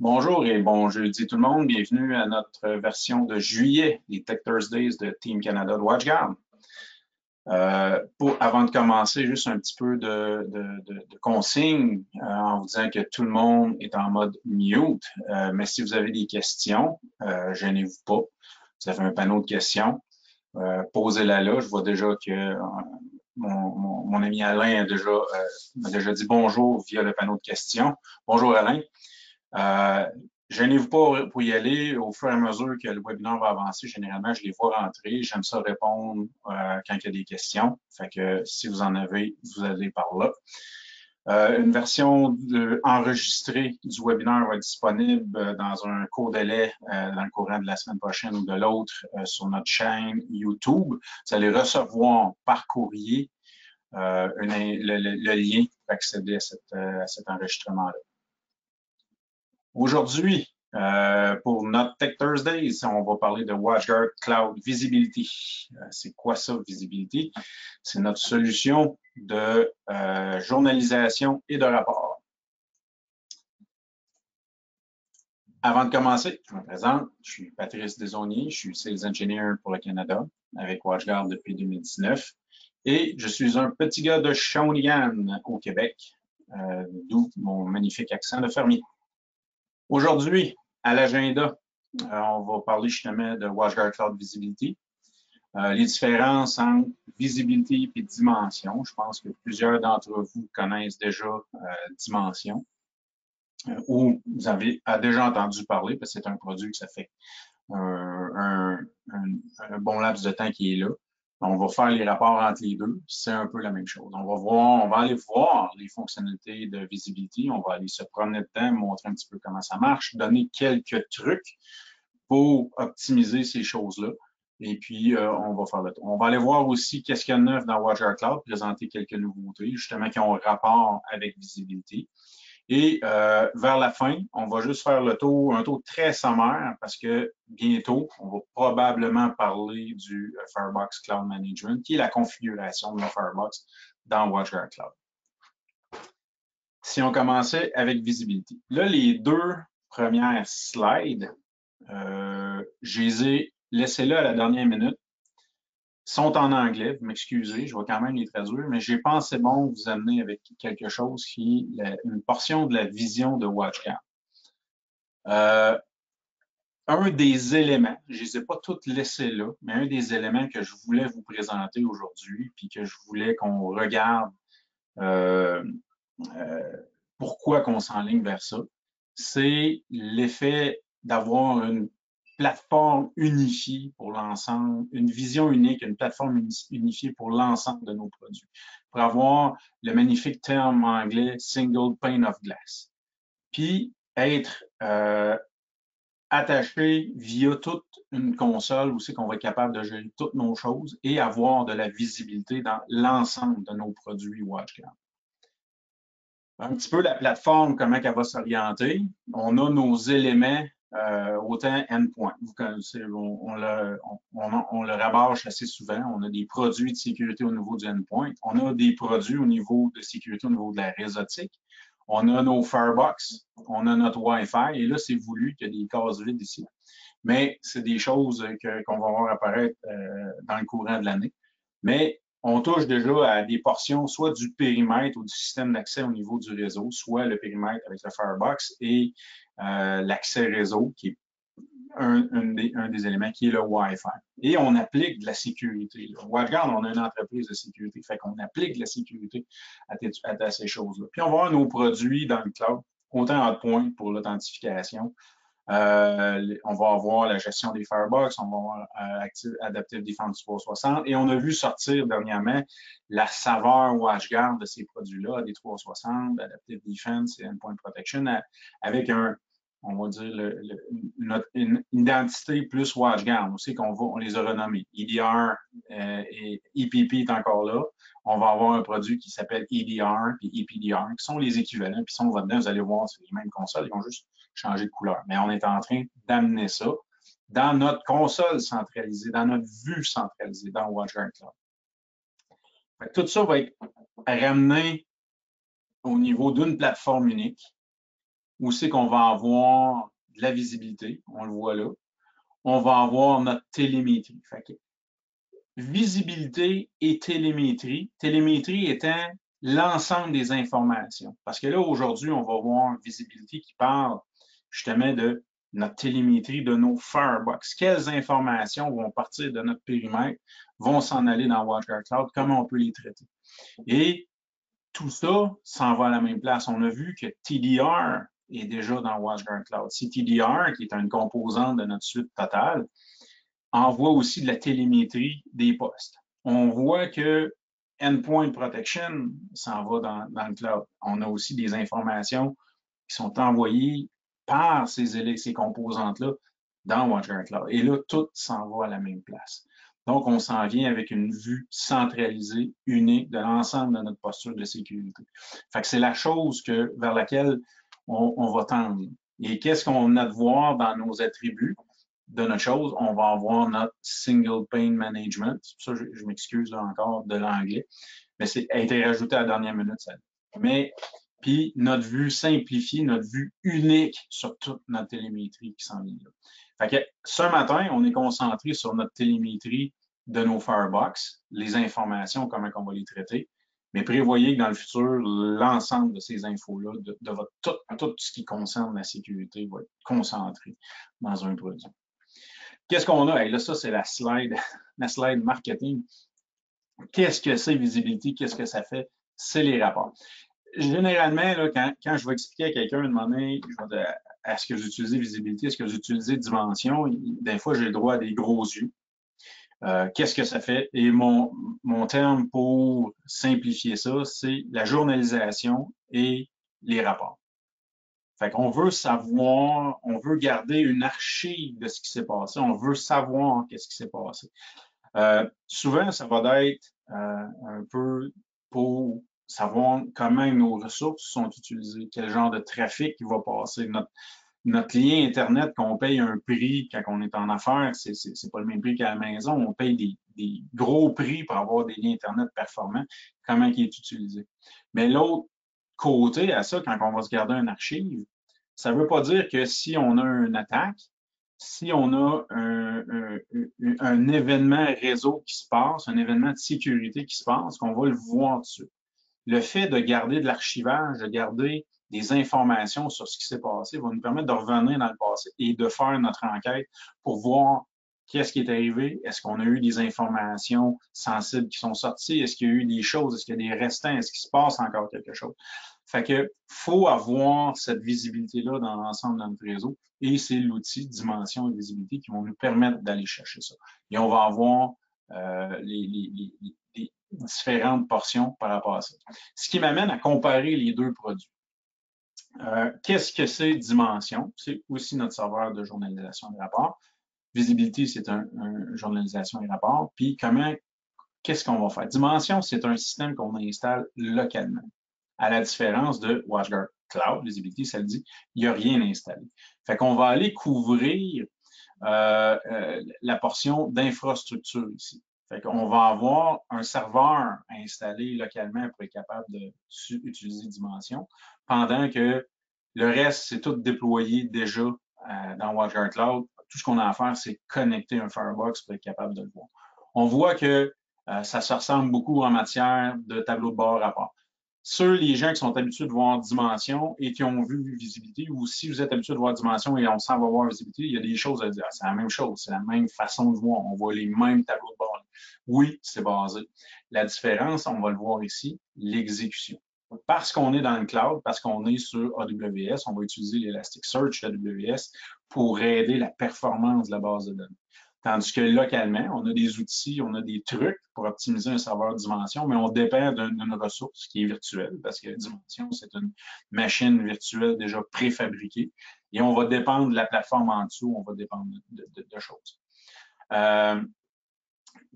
Bonjour et bon jeudi tout le monde. Bienvenue à notre version de juillet des Tech Thursdays de Team Canada de WatchGuard. Euh, pour, avant de commencer, juste un petit peu de, de, de, consigne euh, en vous disant que tout le monde est en mode mute. Euh, mais si vous avez des questions, euh, gênez-vous pas. Vous avez un panneau de questions. Euh, posez-la là. Je vois déjà que euh, mon, mon, mon, ami Alain a déjà, a déjà dit bonjour via le panneau de questions. Bonjour Alain. Euh, Gênez-vous pas pour y aller. Au fur et à mesure que le webinaire va avancer, généralement, je les vois rentrer. J'aime ça répondre euh, quand il y a des questions. Fait que si vous en avez, vous allez par là. Euh, une version enregistrée du webinaire va être disponible euh, dans un court délai euh, dans le courant de la semaine prochaine ou de l'autre sur notre chaîne YouTube. Vous allez recevoir par courrier le, lien pour accéder à cet enregistrement-là. Aujourd'hui, euh, pour notre Tech Thursdays, on va parler de WatchGuard Cloud Visibility. Euh, c'est quoi ça, Visibility? C'est notre solution de euh, journalisation et de rapport. Avant de commencer, je me présente. Je suis Patrice Desaunier, je suis Sales Engineer pour le Canada avec WatchGuard depuis 2019 et je suis un petit gars de Shawinigan au Québec, euh, d'où mon magnifique accent de fermier. Aujourd'hui, à l'agenda, euh, on va parler justement de WatchGuard Cloud Visibility. Euh, les différences entre visibilité et dimension. Je pense que plusieurs d'entre vous connaissent déjà euh, dimension ou vous avez déjà entendu parler parce que c'est un produit que ça fait un, bon laps de temps qui est là. On va faire les rapports entre les deux. C'est un peu la même chose. On va voir, on va aller voir les fonctionnalités de visibilité. On va aller se promener dedans, montrer un petit peu comment ça marche, donner quelques trucs pour optimiser ces choses-là. Et puis, euh, on va faire le tour. On va aller voir aussi qu'est-ce qu'il y a de neuf dans Watcher Cloud, présenter quelques nouveautés, justement, qui ont rapport avec visibilité. Et euh, vers la fin, on va juste faire le tour, un tour très sommaire parce que bientôt, on va probablement parler du euh, Firebox Cloud Management, qui est la configuration de la Firebox dans WatchGuard Cloud. Si on commençait avec visibilité. Là, les deux premières slides, euh, je les ai laissées là à la dernière minute sont en anglais, vous m'excusez, je vais quand même les traduire, mais j'ai pensé bon vous amener avec quelque chose qui est une portion de la vision de WatchGuard. Euh, un des éléments, je ne les ai pas toutes laissés là, mais un des éléments que je voulais vous présenter aujourd'hui, puis que je voulais qu'on regarde euh, euh, pourquoi qu'on s'enligne vers ça, c'est l'effet d'avoir une plateforme unifiée pour l'ensemble, une vision unique, une plateforme unifiée pour l'ensemble de nos produits, pour avoir le magnifique terme anglais single pane of glass. Puis être euh, attaché via toute une console où c'est qu'on va être capable de gérer toutes nos choses et avoir de la visibilité dans l'ensemble de nos produits WatchGuard. Un petit peu la plateforme, comment elle va s'orienter. On a nos éléments euh, autant endpoint. Vous connaissez, on, le, on, rabâche assez souvent. On a des produits de sécurité au niveau du endpoint. On a des produits au niveau de sécurité au niveau de la réseautique. On a nos Firebox, on a notre Wi-Fi, et là, c'est voulu qu'il y ait des cases vides ici. Mais c'est des choses qu'on va voir apparaître euh, dans le courant de l'année. Mais on touche déjà à des portions soit du périmètre ou du système d'accès au niveau du réseau, soit le périmètre avec le Firebox et euh, l'accès réseau, qui est un, des, éléments, qui est le Wi-Fi. Et on applique de la sécurité. WatchGuard, on a une entreprise de sécurité, fait qu'on applique de la sécurité à, ces choses-là. Puis on va nos produits dans le cloud, autant en point pour l'authentification, euh, on va avoir la gestion des Firebox, on va avoir euh, Active, Adaptive Defense 360 et on a vu sortir dernièrement la saveur WatchGuard de ces produits-là, des 360, Adaptive Defense et Endpoint Protection, avec un, on va dire, une, identité plus WatchGuard. On sait qu'on on les a renommés. EDR euh, et EPP est encore là. On va avoir un produit qui s'appelle EDR et EPDR, qui sont les équivalents. Puis si on va dedans, vous allez voir, c'est les mêmes consoles, ils vont juste changer de couleur. Mais on est en train d'amener ça dans notre console centralisée, dans notre vue centralisée, dans WatchGuard Cloud. Tout ça va être ramené au niveau d'une plateforme unique où c'est qu'on va avoir de la visibilité, on le voit là. On va avoir notre télémétrie. visibilité et télémétrie. Télémétrie étant l'ensemble des informations. Parce que là, aujourd'hui, on va voir visibilité qui parle justement de notre télémétrie de nos Firebox. Quelles informations vont partir de notre périmètre, vont s'en aller dans WatchGuard Cloud, comment on peut les traiter? Et tout ça s'en va à la même place. On a vu que TDR est déjà dans WatchGuard Cloud. Si TDR, qui est une composante de notre suite totale, envoie aussi de la télémétrie des postes. On voit que Endpoint Protection s'en va dans, dans, le cloud. On a aussi des informations qui sont envoyées par ces, ces composantes-là dans WatchGuard Cloud. Et là, tout s'en va à la même place. Donc, on s'en vient avec une vue centralisée, unique de l'ensemble de notre posture de sécurité. Fait que c'est la chose que, vers laquelle on, va tendre. Et qu'est-ce qu'on a de voir dans nos attributs de notre chose? On va avoir notre single pane management. Ça, je, je m'excuse encore de l'anglais, mais c'est a été rajouté à la dernière minute. Ça. Mais puis notre vue simplifiée, notre vue unique sur toute notre télémétrie qui s'en vient là. Fait que ce matin, on est concentré sur notre télémétrie de nos Firebox, les informations, comment on va les traiter. Mais prévoyez que dans le futur, l'ensemble de ces infos-là, de, votre, tout, ce qui concerne la sécurité, va être concentré dans un produit. Qu'est-ce qu'on a? là, ça, c'est la slide, la slide marketing. Qu'est-ce que c'est visibilité? Qu'est-ce que ça fait? C'est les rapports généralement, là, quand, quand, je vais expliquer à quelqu'un, demander est-ce que j'utilise visibilité, est-ce que j'utilise dimension, des fois, j'ai le droit à des gros yeux. Euh, Qu'est-ce que ça fait? Et mon, mon terme pour simplifier ça, c'est la journalisation et les rapports. Fait qu'on veut savoir, on veut garder une archive de ce qui s'est passé, on veut savoir qu'est-ce qui s'est passé. Euh, souvent, ça va être euh, un peu pour savoir comment nos ressources sont utilisées, quel genre de trafic il va passer. Notre, notre lien Internet, qu'on paye un prix quand on est en affaires, c'est n'est pas le même prix qu'à la maison. On paye des, gros prix pour avoir des liens Internet performants. Comment il est utilisé? Mais l'autre côté à ça, quand on va se garder un archive, ça ne veut pas dire que si on a une attaque, si on a un, événement réseau qui se passe, un événement de sécurité qui se passe, qu'on va le voir dessus le fait de garder de l'archivage, de garder des informations sur ce qui s'est passé va nous permettre de revenir dans le passé et de faire notre enquête pour voir qu'est-ce qui est arrivé, est-ce qu'on a eu des informations sensibles qui sont sorties, est-ce qu'il y a eu des choses, est-ce qu'il y a des restants, est-ce qu'il se passe encore quelque chose? Fait que faut avoir cette visibilité-là dans l'ensemble de notre réseau et c'est l'outil dimension et visibilité qui vont nous permettre d'aller chercher ça. Et on va avoir euh, les, les, les, différentes portions par rapport à ça. Ce qui m'amène à comparer les deux produits. Euh, Qu'est-ce que c'est Dimension? C'est aussi notre serveur de journalisation des rapports. Visibility, c'est un, journalisation des rapports. Puis comment, qu'est-ce qu'on va faire? Dimension, c'est un système qu'on installe localement. À la différence de WatchGuard Cloud, Visibility, ça le dit, il n'y a rien installé. Fait qu'on va aller couvrir euh, euh, la portion d'infrastructure ici. Fait qu'on va avoir un serveur installé localement pour être capable d'utiliser Dimension, pendant que le reste, c'est tout déployé déjà euh, dans WatchGuard Cloud. Tout ce qu'on a à faire, c'est connecter un Firebox pour être capable de le voir. On voit que euh, ça se ressemble beaucoup en matière de tableau de bord rapport ceux, les gens qui sont habitués de voir dimension et qui ont vu visibilité, ou si vous êtes habitué de voir dimension et on s'en va voir visibilité, il y a des choses à dire. C'est la même chose, c'est la même façon de voir. On voit les mêmes tableaux de bord. Oui, c'est basé. La différence, on va le voir ici, l'exécution. Parce qu'on est dans le cloud, parce qu'on est sur AWS, on va utiliser l'Elasticsearch AWS pour aider la performance de la base de données. Tandis que localement, on a des outils, on a des trucs pour optimiser un serveur Dimension, mais on dépend d'une ressource qui est virtuelle, parce que Dimension, c'est une machine virtuelle déjà préfabriquée, et on va dépendre de la plateforme en dessous, on va dépendre de, choses. Euh,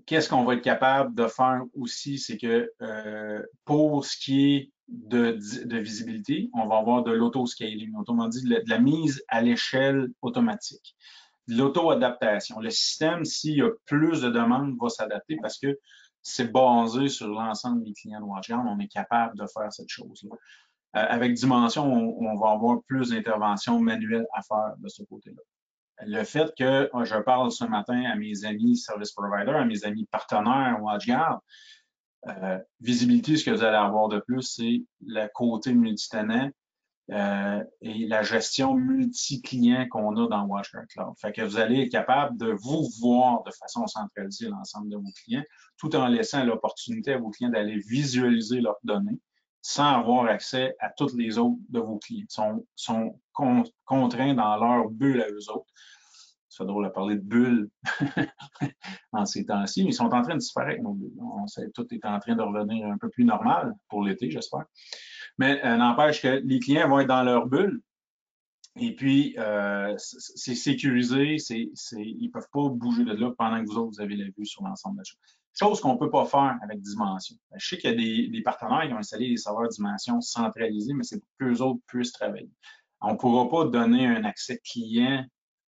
Qu'est-ce qu'on va être capable de faire aussi, c'est que euh, pour ce qui est de, de, visibilité, on va avoir de l'auto-scaling, autrement dit, de la mise à l'échelle automatique l'auto-adaptation. Le système, s'il y a plus de demandes, va s'adapter parce que c'est basé sur l'ensemble des clients de WatchGuard. On est capable de faire cette chose-là. avec Dimension, on, va avoir plus d'interventions manuelles à faire de ce côté-là. Le fait que je parle ce matin à mes amis service providers, à mes amis partenaires WatchGuard, euh, visibilité, ce que vous allez avoir de plus, c'est le côté multitenant euh, et la gestion multi-client qu'on a dans WatchGuard Cloud. Fait que vous allez être capable de vous voir de façon centralisée l'ensemble de vos clients, tout en laissant l'opportunité à vos clients d'aller visualiser leurs données sans avoir accès à toutes les autres de vos clients. Ils sont, sont contraints dans leur bulle à eux autres. C'est drôle de parler de bulles en ces temps-ci, mais ils sont en train de disparaître, bulles. On sait, tout est en train de revenir un peu plus normal pour l'été, j'espère. Mais euh, n'empêche que les clients vont être dans leur bulle. Et puis, euh, c'est sécurisé, ils ne peuvent pas bouger de là pendant que vous autres, vous avez la vue sur l'ensemble de la chose. Chose qu'on ne peut pas faire avec Dimension. Je sais qu'il y a des, des, partenaires qui ont installé des serveurs Dimension centralisés, mais c'est pour qu'eux autres puissent travailler. On ne pourra pas donner un accès client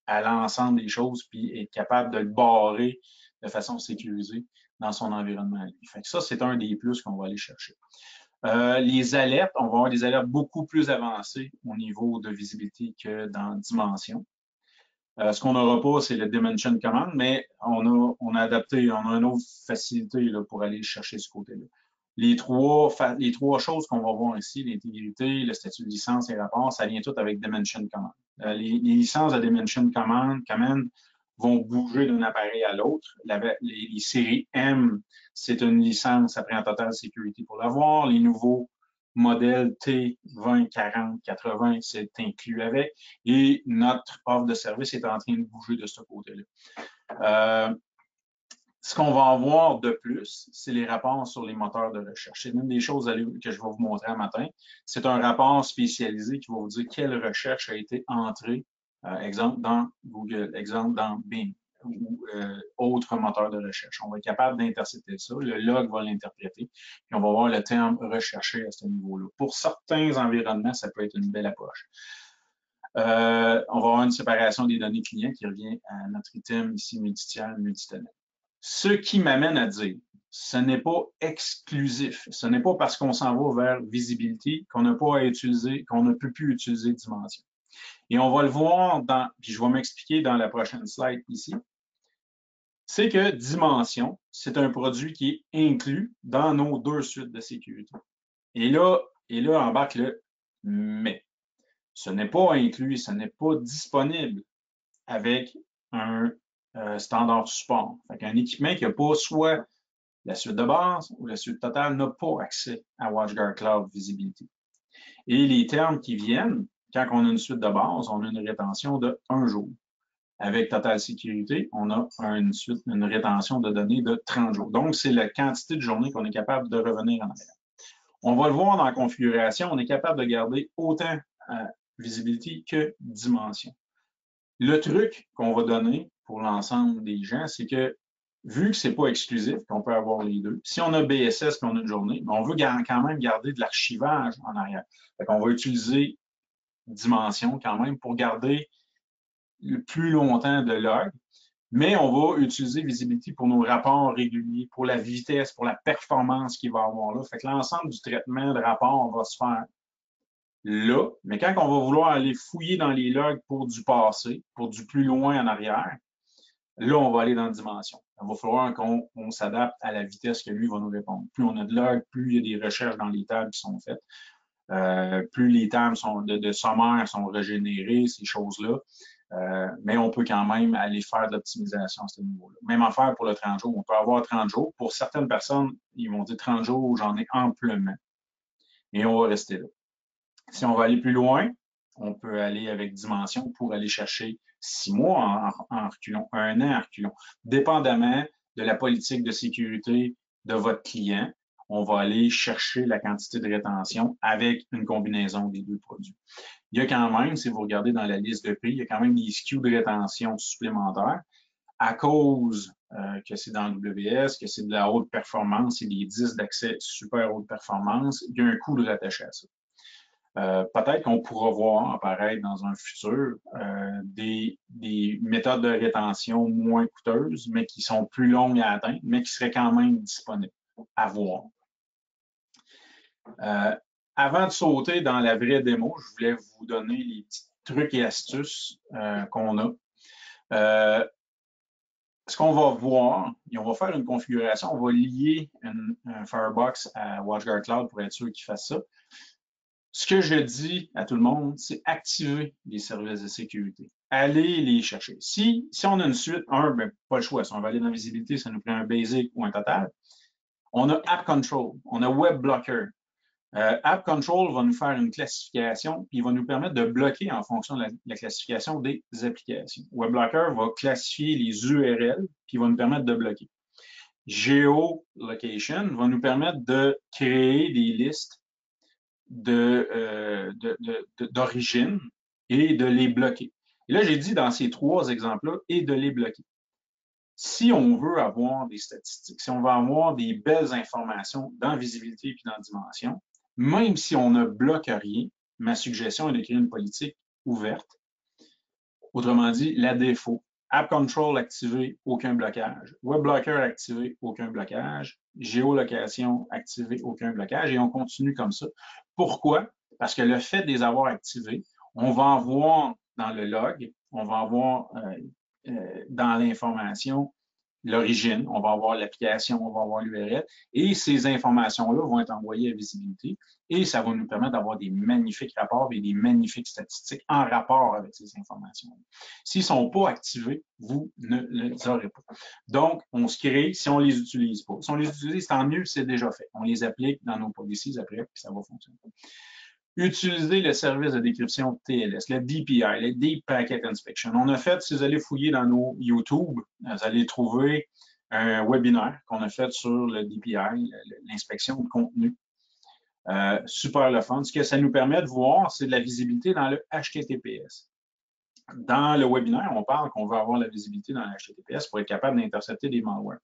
à l'ensemble des choses, puis être capable de le barrer de façon sécurisée dans son environnement. Fait que ça, c'est un des plus qu'on va aller chercher. Euh, les alertes, on va avoir des alertes beaucoup plus avancées au niveau de visibilité que dans Dimension. Euh, ce qu'on n'aura pas, c'est le Dimension Command, mais on a, on a adapté, on a une autre facilité là, pour aller chercher ce côté-là. Les trois, les trois choses qu'on va voir ici, l'intégrité, le statut de licence et rapport, ça vient tout avec Dimension Command. Euh, les, licences de Dimension Command, Command vont bouger d'un appareil à l'autre. Les, séries M, c'est une licence après en totale sécurité pour l'avoir. Les nouveaux modèles T, 20, 40, 80, c'est inclus avec. Et notre offre de service est en train de bouger de ce côté-là. Euh, ce qu'on va avoir de plus, c'est les rapports sur les moteurs de recherche. C'est une des choses que je vais vous montrer un matin. C'est un rapport spécialisé qui va vous dire quelle recherche a été entrée, euh, exemple dans Google, exemple dans Bing ou euh, autre moteur de recherche. On va être capable d'intercepter ça. Le log va l'interpréter, puis on va voir le terme recherché à ce niveau-là. Pour certains environnements, ça peut être une belle approche. Euh, on va avoir une séparation des données clients qui revient à notre item ici multitiel, multitenant. Ce qui m'amène à dire, ce n'est pas exclusif. Ce n'est pas parce qu'on s'en va vers visibilité qu'on n'a pas à utiliser, qu'on ne peut plus utiliser dimension. Et on va le voir dans, puis je vais m'expliquer dans la prochaine slide ici. C'est que dimension, c'est un produit qui est inclus dans nos deux suites de sécurité. Et là, et là embarque le mais. Ce n'est pas inclus, ce n'est pas disponible avec un euh, standard support. un équipement qui n'a pas soit la suite de base ou la suite totale n'a pas accès à WatchGuard Cloud Visibility. Et les termes qui viennent, quand on a une suite de base, on a une rétention de un jour. Avec Total Sécurité, on a une, suite, une rétention de données de 30 jours. Donc, c'est la quantité de journées qu'on est capable de revenir en arrière. On va le voir dans la configuration, on est capable de garder autant euh, visibilité que dimension. Le truc qu'on va donner, pour l'ensemble des gens, c'est que vu que c'est pas exclusif, qu'on peut avoir les deux, si on a BSS et on a une journée, on veut quand même garder de l'archivage en arrière. On va utiliser Dimension quand même pour garder le plus longtemps de log, mais on va utiliser Visibility pour nos rapports réguliers, pour la vitesse, pour la performance qu'il va avoir là. Fait que l'ensemble du traitement de rapport va se faire là, mais quand on va vouloir aller fouiller dans les logs pour du passé, pour du plus loin en arrière, Là, on va aller dans dimension. Il va falloir qu'on s'adapte à la vitesse que lui va nous répondre. Plus on a de logs, plus il y a des recherches dans les tables qui sont faites, euh, plus les tables sont de, de, sommaire sont régénérées, ces choses-là. Euh, mais on peut quand même aller faire de l'optimisation à ce niveau-là. Même affaire pour le 30 jours. On peut avoir 30 jours. Pour certaines personnes, ils vont dire 30 jours, j'en ai amplement. Et on va rester là. Si on va aller plus loin, on peut aller avec dimension pour aller chercher six mois en, reculons, un an en reculons. Dépendamment de la politique de sécurité de votre client, on va aller chercher la quantité de rétention avec une combinaison des deux produits. Il y a quand même, si vous regardez dans la liste de prix, il y a quand même des SKU de rétention supplémentaires à cause euh, que c'est dans le WS, que c'est de la haute performance et des disques d'accès super haute performance, il y a un coût de rattaché à ça. Euh, peut-être qu'on pourra voir apparaître dans un futur euh, des, méthodes de rétention moins coûteuses, mais qui sont plus longues à atteindre, mais qui seraient quand même disponibles à voir. Euh, avant de sauter dans la vraie démo, je voulais vous donner les petits trucs et astuces qu'on a. Ce qu'on va voir, et on va faire une configuration, on va lier un Firebox à WatchGuard Cloud pour être sûr qu'il fasse ça. Ce que je dis à tout le monde, c'est activer les services de sécurité. Allez les chercher. Si, si on a une suite, un, ben, pas le choix. Si on va aller dans visibilité, ça nous prend un basic ou un total. On a App Control, on a Web Blocker. Euh, App Control va nous faire une classification, puis il va nous permettre de bloquer en fonction de la, classification des applications. Web Blocker va classifier les URL, puis il va nous permettre de bloquer. Geolocation va nous permettre de créer des listes d'origine de, et de les bloquer. Et là, j'ai dit dans ces trois exemples-là, et de les bloquer. Si on veut avoir des statistiques, si on veut avoir des belles informations dans visibilité et dans dimension, même si on ne bloque rien, ma suggestion est de créer une politique ouverte. Autrement dit, la défaut. App Control activé, aucun blocage. Web Blocker activé, aucun blocage. Géolocation activé, aucun blocage. Et on continue comme ça. Pourquoi? Parce que le fait de les avoir activés, on va en voir dans le log, on va avoir euh, euh, dans l'information l'origine, on va avoir l'application, on va avoir l'URL, et ces informations-là vont être envoyées à visibilité, et ça va nous permettre d'avoir des magnifiques rapports et des magnifiques statistiques en rapport avec ces informations. S'ils ne sont pas activés, vous ne les aurez pas. Donc, on se crée si on ne les utilise pas. Si on les utilise, tant mieux, c'est déjà fait. On les applique dans nos policies après, puis ça va fonctionner utiliser le service de décryption TLS, le DPI, le Deep Packet Inspection. On a fait, si vous allez fouiller dans nos YouTube, vous allez trouver un webinaire qu'on a fait sur le DPI, l'inspection de contenu. Euh, super le fun. Ce que ça nous permet de voir, c'est de la visibilité dans le HTTPS. Dans le webinaire, on parle qu'on veut avoir la visibilité dans le HTTPS pour être capable d'intercepter des malwares.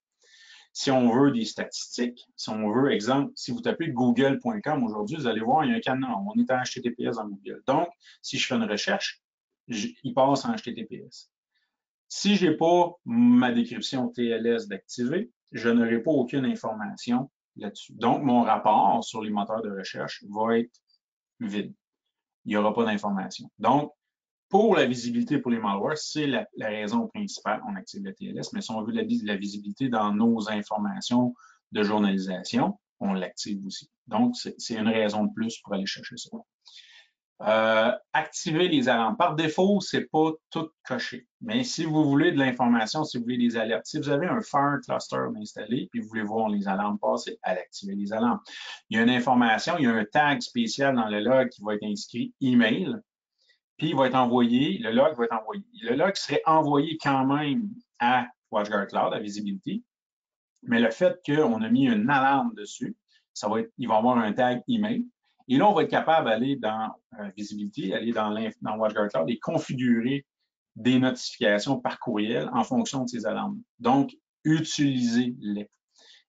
Si on veut des statistiques, si on veut, exemple, si vous tapez google.com aujourd'hui, vous allez voir, il y a un canon. On est en HTTPS dans Google. Donc, si je fais une recherche, il passe en HTTPS. Si je n'ai pas ma décryption TLS d'activer, je n'aurai pas aucune information là-dessus. Donc, mon rapport sur les moteurs de recherche va être vide. Il n'y aura pas d'information. Donc, pour la visibilité pour les malwares, c'est la, raison principale. On active le TLS, mais si on veut la, la visibilité dans nos informations de journalisation, on l'active aussi. Donc, c'est une raison de plus pour aller chercher ça. Euh, activer les alarmes. Par défaut, c'est pas tout coché. Mais si vous voulez de l'information, si vous voulez des alertes, si vous avez un Fire Cluster installé et vous voulez voir les alarmes passer, allez activer les alarmes. Il y a une information, il y a un tag spécial dans le log qui va être inscrit email puis il va être envoyé, le log va être envoyé. Le log serait envoyé quand même à WatchGuard Cloud, à Visibility, mais le fait qu'on a mis une alarme dessus, ça va être, il va avoir un tag email. Et là, on va être capable d'aller dans euh, Visibility, aller dans, dans WatchGuard Cloud et configurer des notifications par courriel en fonction de ces alarmes. Donc, utilisez-les.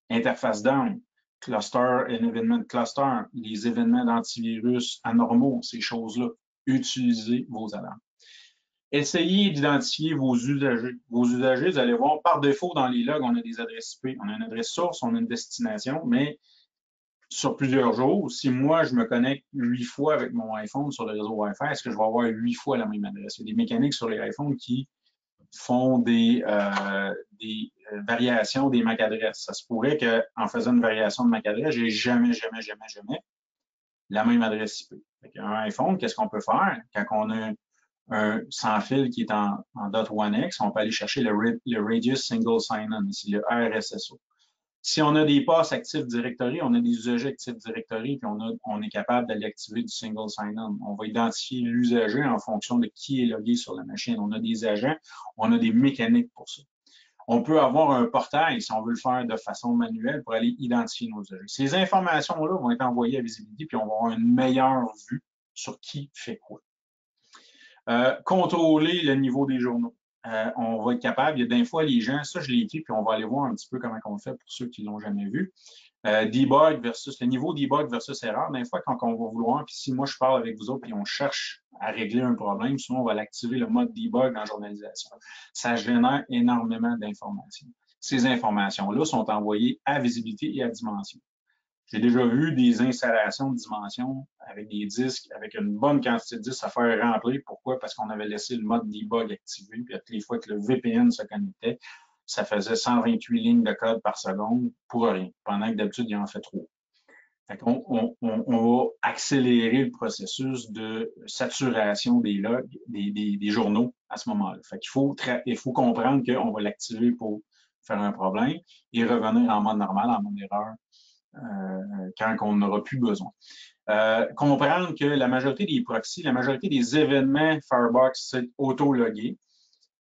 Interface down, cluster, un événement cluster, les événements d'antivirus anormaux, ces choses-là utilisez vos alarmes. Essayez d'identifier vos usagers. Vos usagers, vous allez voir, par défaut, dans les logs, on a des adresses IP. On a une adresse source, on a une destination, mais sur plusieurs jours, si moi, je me connecte huit fois avec mon iPhone sur le réseau Wi-Fi, est-ce que je vais avoir huit fois la même adresse? Il y a des mécaniques sur les iPhones qui font des, euh, euh, variations des MAC adresses. Ça se pourrait qu'en faisant une variation de MAC adresse, j'ai jamais, jamais, jamais, jamais la même adresse IP. un iPhone, qu'est-ce qu'on peut faire? Quand on a un sans fil qui est en, en .1x, on peut aller chercher le, Radius Single Sign-On, ici le RSSO. Si on a des passes Active Directory, on a des usagers Active Directory, puis on, on est capable d'aller activer du Single Sign-On. On va identifier l'usager en fonction de qui est logué sur la machine. On a des agents, on a des mécaniques pour ça on peut avoir un portail, si on veut le faire de façon manuelle, pour aller identifier nos usagers. Ces informations-là vont être envoyées à Visibility, puis on va avoir une meilleure vue sur qui fait quoi. Euh, contrôler le niveau des journaux. Euh, on va être capable, il y a des fois les gens, ça je l'ai écrit, puis on va aller voir un petit peu comment on fait pour ceux qui ne l'ont jamais vu. Euh, debug versus le niveau debug versus erreur. Des fois, quand on va vouloir, puis si moi je parle avec vous autres, puis on cherche à régler un problème, souvent on va l'activer le mode debug en journalisation. Ça génère énormément d'informations. Ces informations-là sont envoyées à visibilité et à dimension. J'ai déjà vu des installations de dimension avec des disques, avec une bonne quantité de disques à faire remplir. Pourquoi? Parce qu'on avait laissé le mode debug activé, puis toutes les fois que le VPN se connectait, ça faisait 128 lignes de code par seconde pour rien, pendant que d'habitude, il en fait trop. on, va accélérer le processus de saturation des logs, des, journaux à ce moment-là. Il faut comprendre qu'on va l'activer pour faire un problème et revenir en mode normal, en mode erreur, euh, quand on n'aura plus besoin. Euh, comprendre que la majorité des proxys, la majorité des événements Firebox, c'est auto-logué.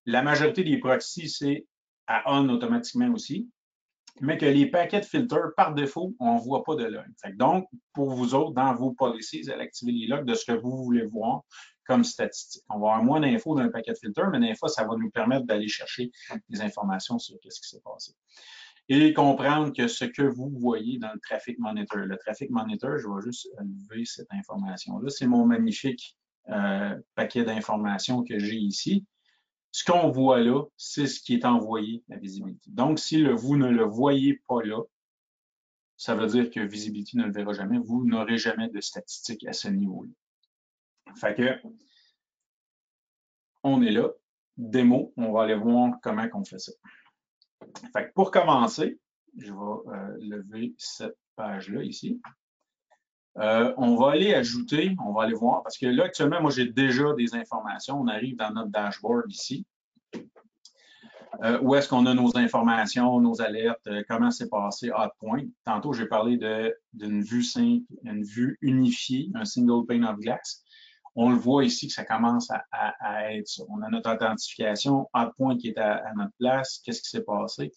La majorité des proxys, c'est à on automatiquement aussi, mais que les paquets de filters, par défaut, on ne voit pas de log. donc, pour vous autres, dans vos policies, allez activer les logs de ce que vous voulez voir comme statistique. On va avoir moins d'infos d'un paquet de filters, mais des fois, ça va nous permettre d'aller chercher des informations sur ce qui s'est passé. Et comprendre que ce que vous voyez dans le Traffic Monitor, le Traffic Monitor, je vais juste lever cette information-là. C'est mon magnifique euh, paquet d'informations que j'ai ici. Ce qu'on voit là, c'est ce qui est envoyé à Visibility. Donc, si le, vous ne le voyez pas là, ça veut dire que Visibility ne le verra jamais. Vous n'aurez jamais de statistiques à ce niveau-là. Fait que, on est là. Démo, on va aller voir comment on fait ça. Fait que pour commencer, je vais euh, lever cette page-là ici. Euh, on va aller ajouter, on va aller voir, parce que là, actuellement, moi, j'ai déjà des informations. On arrive dans notre dashboard ici. Euh, où est-ce qu'on a nos informations, nos alertes, comment c'est passé point. Tantôt, j'ai parlé d'une vue simple, une vue unifiée, un single pane of glass. On le voit ici que ça commence à, être ça. On a notre authentification, point qui est à, notre place. Qu'est-ce qui s'est passé?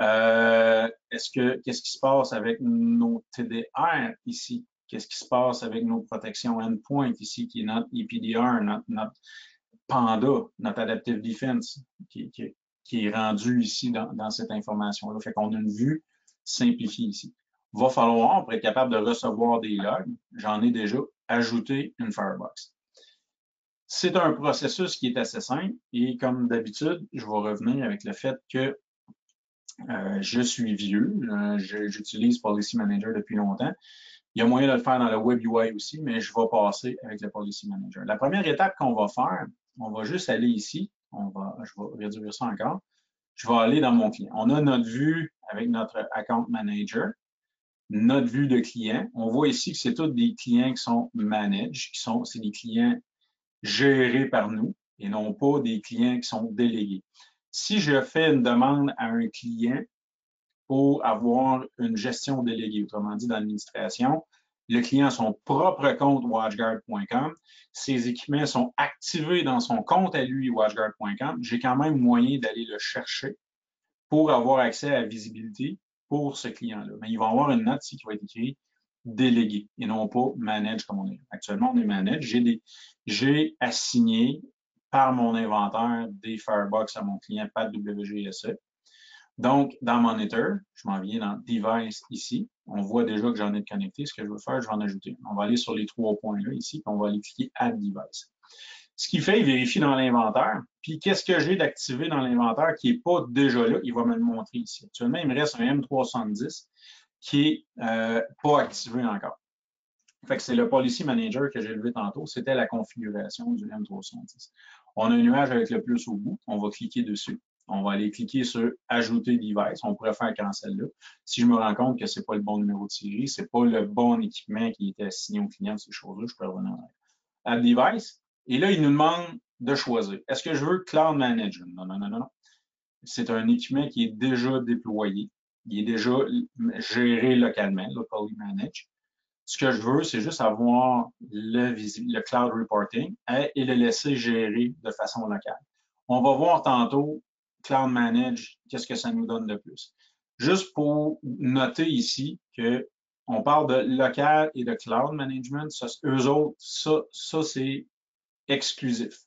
Euh, est-ce que qu'est-ce qui se passe avec nos TDR ici? Qu'est-ce qui se passe avec nos protections endpoint ici, qui est notre EPDR, notre, Panda, notre Adaptive Defense, qui, est rendu ici dans, cette information-là. Fait qu'on a une vue simplifiée ici. Va falloir, pour être capable de recevoir des logs, j'en ai déjà ajouter une Firebox. C'est un processus qui est assez simple et comme d'habitude, je vais revenir avec le fait que euh, je suis vieux, euh, j'utilise Policy Manager depuis longtemps. Il y a moyen de le faire dans le Web UI aussi, mais je vais passer avec le Policy Manager. La première étape qu'on va faire, on va juste aller ici, on va, je vais réduire ça encore. Je vais aller dans mon client. On a notre vue avec notre Account Manager notre vue de client. On voit ici que c'est tous des clients qui sont managed, qui sont, c'est des clients gérés par nous et non pas des clients qui sont délégués. Si je fais une demande à un client pour avoir une gestion déléguée, autrement dit dans l'administration, le client a son propre compte watchguard.com, ses équipements sont activés dans son compte à lui watchguard.com, j'ai quand même moyen d'aller le chercher pour avoir accès à la visibilité pour ce client-là. Mais il va avoir une note ici qui va être écrite délégué et non pas manage comme on est. Actuellement, on est manage. J'ai assigné par mon inventaire des Firebox à mon client, pas de WGSE. Donc, dans Monitor, je m'en viens dans Device ici. On voit déjà que j'en ai connecté. Ce que je veux faire, je vais en ajouter. On va aller sur les trois points là ici, puis on va aller cliquer Add Device. Ce qu'il fait, il vérifie dans l'inventaire. Puis, qu'est-ce que j'ai d'activé dans l'inventaire qui n'est pas déjà là? Il va me le montrer ici. Actuellement, il me reste un M370 qui n'est euh, pas activé encore. Fait c'est le Policy Manager que j'ai levé tantôt. C'était la configuration du M370. On a un nuage avec le plus au bout. On va cliquer dessus. On va aller cliquer sur Ajouter device. On pourrait faire cancel là. Si je me rends compte que ce n'est pas le bon numéro de série, ce n'est pas le bon équipement qui était assigné au client, ces choses-là, je peux revenir en Add device. Et là, il nous demande de choisir. Est-ce que je veux Cloud Manager? Non, non, non, non. C'est un équipement qui est déjà déployé. Il est déjà géré localement, locally managed. Ce que je veux, c'est juste avoir le, le cloud reporting et le laisser gérer de façon locale. On va voir tantôt Cloud Manage, qu'est-ce que ça nous donne de plus? Juste pour noter ici que on parle de local et de cloud management. Eux autres, ça, ça c'est exclusif.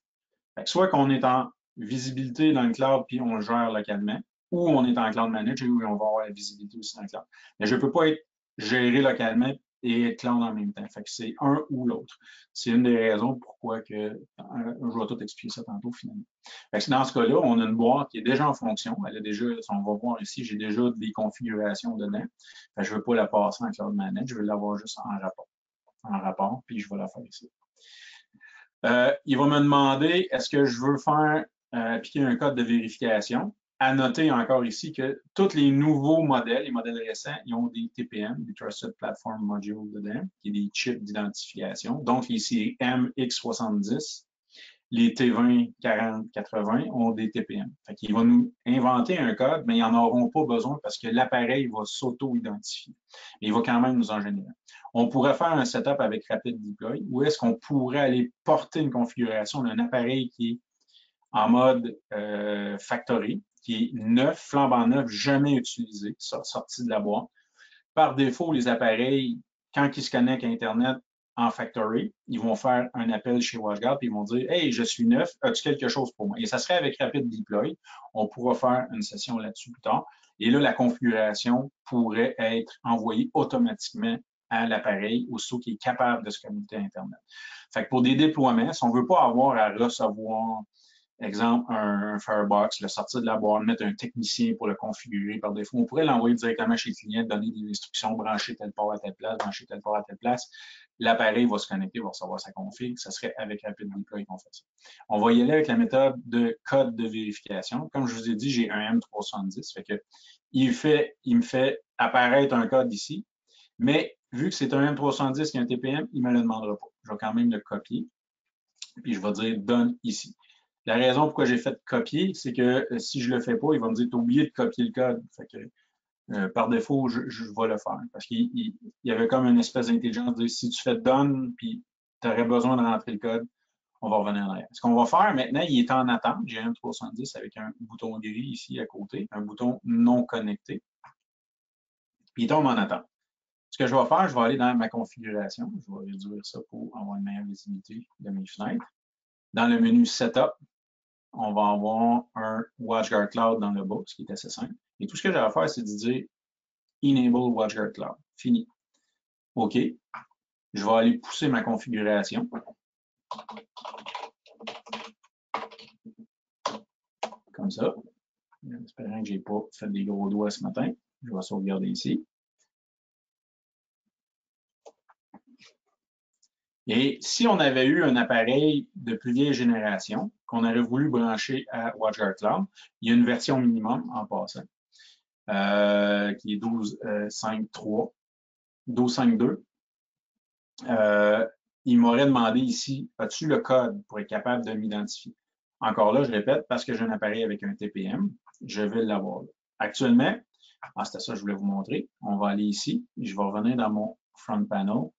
soit qu'on est en visibilité dans le cloud puis on le gère localement, ou on est en cloud manager où on va avoir la visibilité aussi dans le cloud. Mais je ne peux pas être géré localement et cloud en même temps. C'est un ou l'autre. C'est une des raisons pourquoi que, euh, je vais tout expliquer ça tantôt finalement. Fait que dans ce cas-là, on a une boîte qui est déjà en fonction. Elle a déjà, on va voir ici, j'ai déjà des configurations dedans. Je ne veux pas la passer en Cloud Manage, je vais l'avoir juste en rapport. En rapport, puis je vais la faire ici. Euh, il va me demander, est-ce que je veux faire euh, appliquer un code de vérification? À noter encore ici que tous les nouveaux modèles, les modèles récents, ils ont des TPM, des Trusted Platform Modules dedans, qui est des chips d'identification. Donc, ici, MX70, les T20, 40, 80 ont des TPM. Fait qu'ils vont nous inventer un code, mais ils n'en auront pas besoin parce que l'appareil va s'auto-identifier. Mais il va quand même nous en générer. On pourrait faire un setup avec Rapid Deploy ou est-ce qu'on pourrait aller porter une configuration d'un appareil qui est en mode euh, factory, qui est neuf, flambant neuf, jamais utilisé, sorti de la boîte. Par défaut, les appareils, quand ils se connectent à Internet en factory, ils vont faire un appel chez WatchGuard et ils vont dire Hey, je suis neuf, as-tu quelque chose pour moi? Et ça serait avec Rapid Deploy. On pourra faire une session là-dessus plus tard. Et là, la configuration pourrait être envoyée automatiquement à l'appareil, aussitôt qui est capable de se connecter à Internet. Fait que pour des déploiements, si on ne veut pas avoir à recevoir Exemple, un, Firebox, le sortir de la boîte, mettre un technicien pour le configurer par défaut. On pourrait l'envoyer directement chez le client, donner des instructions, brancher tel port à telle place, brancher tel port à telle place. L'appareil va se connecter, va recevoir sa config. Ça serait avec Rapid Deploy qu'on fait ça. On va y aller avec la méthode de code de vérification. Comme je vous ai dit, j'ai un M370. Fait il, fait, me fait apparaître un code ici. Mais vu que c'est un M310 qui est un TPM, il ne me le demandera pas. Je vais quand même le copier. Puis je vais dire donne ici. La raison pourquoi j'ai fait copier, c'est que euh, si je le fais pas, il va me dire t'as oublié de copier le code. Euh, par défaut, je, vais le faire. Parce qu'il y avait comme une espèce d'intelligence de si tu fais done, puis tu aurais besoin de rentrer le code, on va revenir en arrière. Ce qu'on va faire maintenant, il est en attente. J'ai un 310 avec un bouton gris ici à côté, un bouton non connecté. Puis il tombe en attente. Ce que je vais faire, je vais aller dans ma configuration. Je vais réduire ça pour avoir une meilleure visibilité de mes fenêtres. Dans le menu Setup, on va avoir un WatchGuard Cloud dans le bas, ce qui est assez simple. Et tout ce que j'ai à faire, c'est de dire Enable WatchGuard Cloud. Fini. OK. Je vais aller pousser ma configuration. Comme ça. Espérant que je n'ai pas fait des gros doigts ce matin. Je vais sauvegarder ici. Et si on avait eu un appareil de plus vieille génération qu'on aurait voulu brancher à WatchGuard Cloud, il y a une version minimum en passant, euh, qui est 12.5.3, 12.5.2. Euh, il m'aurait demandé ici, as-tu le code pour être capable de m'identifier? Encore là, je répète, parce que j'ai un appareil avec un TPM, je vais l'avoir. Actuellement, ah, c'était ça que je voulais vous montrer. On va aller ici. Je vais revenir dans mon front panel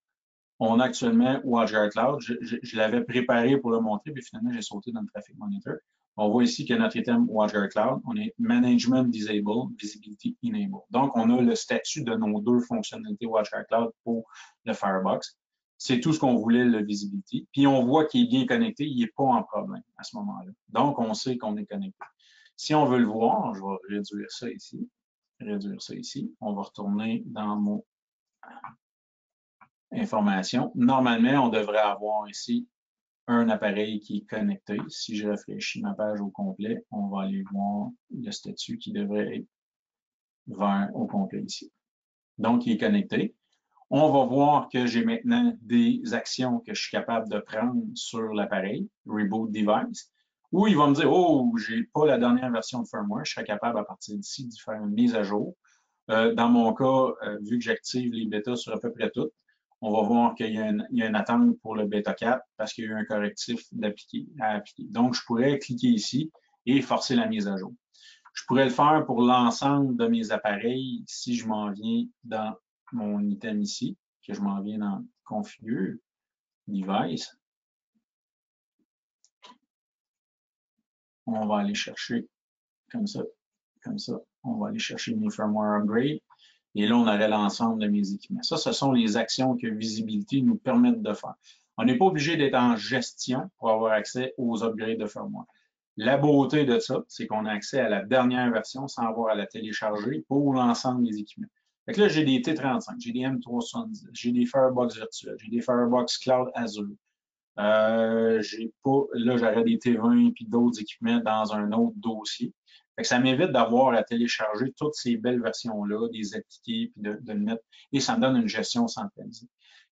on a actuellement WatchGuard Cloud. Je, l'avais préparé pour le montrer, puis finalement, j'ai sauté dans le Traffic Monitor. On voit ici que notre item WatchGuard Cloud, on est Management Disable, Visibility Enable. Donc, on a le statut de nos deux fonctionnalités WatchGuard Cloud pour le Firebox. C'est tout ce qu'on voulait, le Visibility. Puis, on voit qu'il est bien connecté, il n'est pas en problème à ce moment-là. Donc, on sait qu'on est connecté. Si on veut le voir, je vais réduire ça ici. Réduire ça ici. On va retourner dans mon Normalement, on devrait avoir ici un appareil qui est connecté. Si je réfléchis ma page au complet, on va aller voir le statut qui devrait être vers au complet ici. Donc, il est connecté. On va voir que j'ai maintenant des actions que je suis capable de prendre sur l'appareil, Reboot Device, où il va me dire, oh, j'ai pas la dernière version de firmware, je serais capable à partir d'ici de faire une mise à jour. Euh, dans mon cas, euh, vu que j'active les bêtas sur à peu près toutes, on va voir qu'il y, a une attente pour le bêta 4 parce qu'il y a eu un correctif à appliquer. Donc, je pourrais cliquer ici et forcer la mise à jour. Je pourrais le faire pour l'ensemble de mes appareils si je m'en viens dans mon item ici, que je m'en viens dans Configure, Device. On va aller chercher comme ça, comme ça. On va aller chercher mes firmware upgrade. Et là, on aurait l'ensemble de mes équipements. Ça, ce sont les actions que Visibility nous permettent de faire. On n'est pas obligé d'être en gestion pour avoir accès aux upgrades de firmware. La beauté de ça, c'est qu'on a accès à la dernière version sans avoir à la télécharger pour l'ensemble des équipements. Fait que là, j'ai des T35, j'ai des M370, j'ai des Firebox virtuels, j'ai des Firebox Cloud Azure. Euh, j'ai pas, là, j'aurais des T20 puis d'autres équipements dans un autre dossier. Que ça m'évite d'avoir à télécharger toutes ces belles versions-là, des appliquer, puis de, de, le mettre, et ça me donne une gestion centralisée.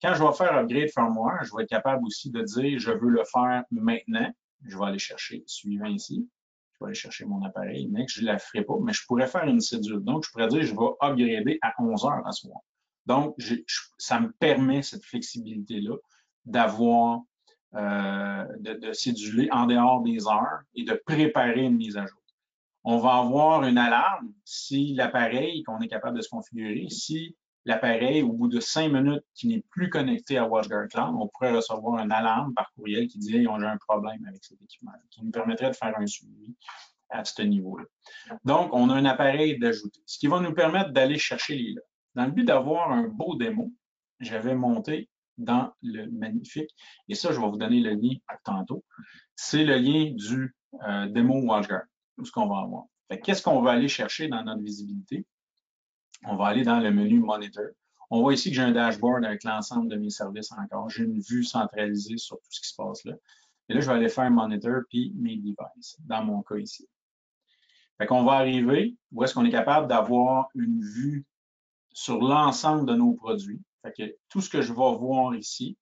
Quand je vais faire upgrade firmware, je vais être capable aussi de dire je veux le faire maintenant. Je vais aller chercher suivant ici. Je vais aller chercher mon appareil, mais je ne la ferai pas, mais je pourrais faire une cédule. Donc, je pourrais dire je vais upgrader à 11 heures à ce moment. Donc, ça me permet cette flexibilité-là d'avoir, euh, de, de céduler en dehors des heures et de préparer une mise à jour on va avoir une alarme si l'appareil qu'on est capable de se configurer, si l'appareil, au bout de cinq minutes, qui n'est plus connecté à WatchGuard Cloud, on pourrait recevoir une alarme par courriel qui dit on a un problème avec cet équipement, qui nous permettrait de faire un suivi à ce niveau-là. Donc, on a un appareil d'ajouter, ce qui va nous permettre d'aller chercher les logs. Dans le but d'avoir un beau démo, j'avais monté dans le magnifique, et ça, je vais vous donner le lien tantôt, c'est le lien du euh, démo WatchGuard ce qu'on va avoir. Qu'est-ce qu'on va aller chercher dans notre visibilité? On va aller dans le menu Monitor. On voit ici que j'ai un dashboard avec l'ensemble de mes services encore. J'ai une vue centralisée sur tout ce qui se passe là. Et là, je vais aller faire Monitor puis mes devices, dans mon cas ici. Fait qu'on va arriver où est-ce qu'on est capable d'avoir une vue sur l'ensemble de nos produits. Fait que tout ce que je vais voir ici,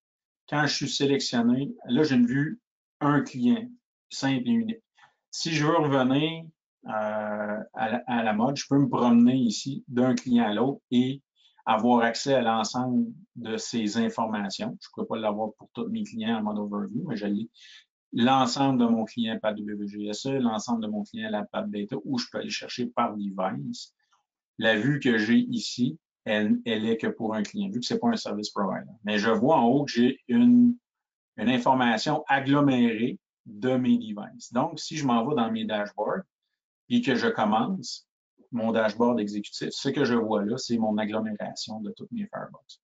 quand je suis sélectionné, là, j'ai une vue un client, simple et unique. Si je veux revenir euh, à, la, mode, je peux me promener ici d'un client à l'autre et avoir accès à l'ensemble de ces informations. Je ne pourrais pas l'avoir pour tous mes clients en mode overview, mais j'ai l'ensemble de mon client PAD WGSE, l'ensemble de mon client la PAD Data, où je peux aller chercher par device. La vue que j'ai ici, elle, elle est que pour un client, vu que ce n'est pas un service provider. Mais je vois en haut que j'ai une, une information agglomérée de mes devices. Donc, si je m'en vais dans mes dashboards et que je commence mon dashboard exécutif, ce que je vois là, c'est mon agglomération de toutes mes Firebox.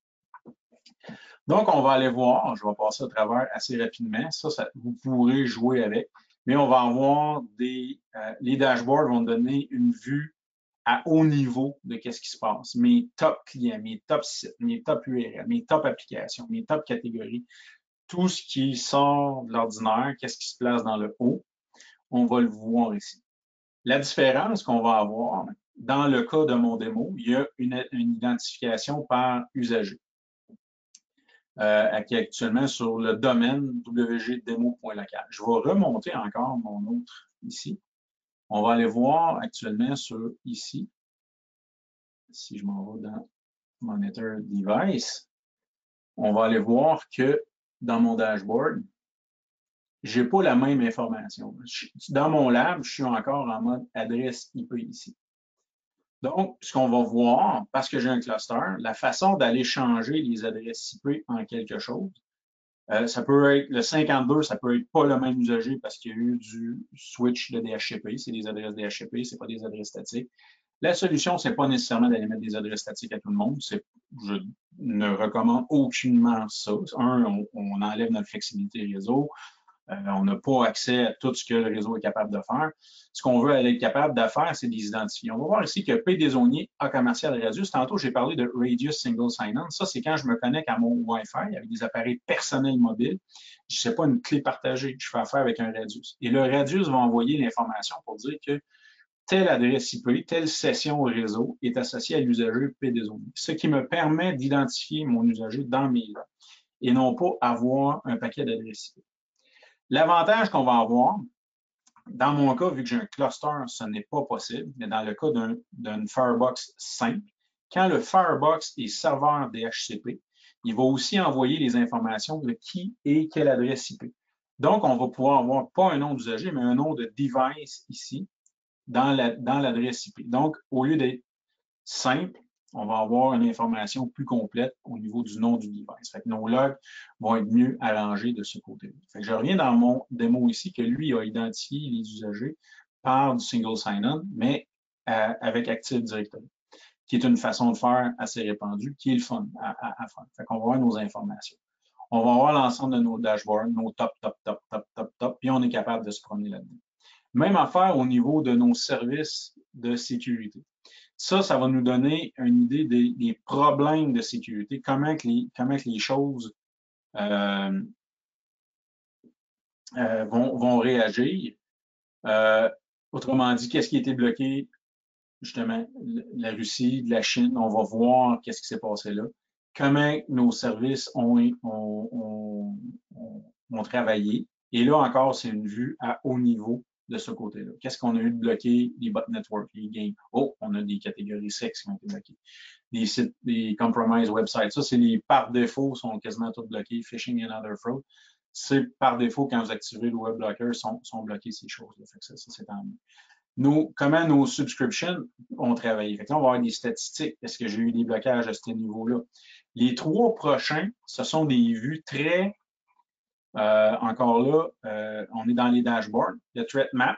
Donc, on va aller voir, je vais passer à travers assez rapidement. Ça, vous pourrez jouer avec, mais on va avoir des, euh, les dashboards vont donner une vue à haut niveau de qu'est-ce qui se passe. Mes top clients, mes top sites, mes top URL, mes top applications, mes top catégories, tout ce qui sort de l'ordinaire, qu'est-ce qui se place dans le haut, on va le voir ici. La différence qu'on va avoir, dans le cas de mon démo, il y a une, identification par usager euh, qui est actuellement sur le domaine wgdemo.local. Je vais remonter encore mon autre ici. On va aller voir actuellement sur ici. Si je m'en vais dans Monitor Device, on va aller voir que dans mon dashboard, j'ai pas la même information. Dans mon lab, je suis encore en mode adresse IP ici. Donc, ce qu'on va voir, parce que j'ai un cluster, la façon d'aller changer les adresses IP en quelque chose, euh, ça peut être le 52, ça peut être pas le même usager parce qu'il y a eu du switch de DHCP, c'est des adresses DHCP, c'est pas des adresses statiques. La solution, c'est pas nécessairement d'aller mettre des adresses statiques à tout le monde. Je ne recommande aucunement ça. Un, on, enlève notre flexibilité réseau. Euh, on n'a pas accès à tout ce que le réseau est capable de faire. Ce qu'on veut être capable de faire, c'est des identifier. On va voir ici que P désigné A commercial Radius. Tantôt, j'ai parlé de Radius Single Sign-On. Ça, c'est quand je me connecte à mon Wi-Fi avec des appareils personnels mobiles. Je ne sais pas une clé partagée. Je fais affaire avec un Radius. Et le Radius va envoyer l'information pour dire que telle adresse IP, telle session au réseau est associée à l'usager PDZone, ce qui me permet d'identifier mon usager dans mes logs et non pas avoir un paquet d'adresses IP. L'avantage qu'on va avoir, dans mon cas, vu que j'ai un cluster, ce n'est pas possible, mais dans le cas d'un Firebox simple, quand le Firebox est serveur DHCP, il va aussi envoyer les informations de qui et quelle adresse IP. Donc, on va pouvoir avoir pas un nom d'usager, mais un nom de device ici, dans l'adresse IP. Donc, au lieu d'être simple, on va avoir une information plus complète au niveau du nom du device. Fait que nos logs vont être mieux arrangés de ce côté-là. Je reviens dans mon démo ici que lui a identifié les usagers par du single sign-on, mais euh, avec Active Directory, qui est une façon de faire assez répandue, qui est le fun à, faire. Fait qu'on va avoir nos informations. On va avoir l'ensemble de nos dashboards, nos top, top, top, top, top, top, puis on est capable de se promener là-dedans. Même affaire au niveau de nos services de sécurité. Ça, ça va nous donner une idée des, problèmes de sécurité, comment que les, comment les choses euh, euh, vont, vont, réagir. Euh, autrement dit, qu'est-ce qui a été bloqué? Justement, la Russie, la Chine, on va voir qu'est-ce qui s'est passé là. Comment nos services ont, ont, ont travaillé. Et là encore, c'est une vue à haut niveau de ce côté-là. Qu'est-ce qu'on a eu de bloqué? Les bot networks, les games. Oh, on a des catégories sexes qui ont été bloquées. Des sites, des compromise websites. Ça, c'est les par défaut, sont quasiment tous bloqués. Phishing and other fraud. C'est par défaut, quand vous activez le web blocker, sont, sont bloqués ces choses-là. ça, c'est mieux. Nos, comment nos subscriptions ont travaillé? Fait que là, on va avoir des statistiques. Est-ce que j'ai eu des blocages à ce niveau-là? Les trois prochains, ce sont des vues très euh, encore là, euh, on est dans les dashboards, le threat map,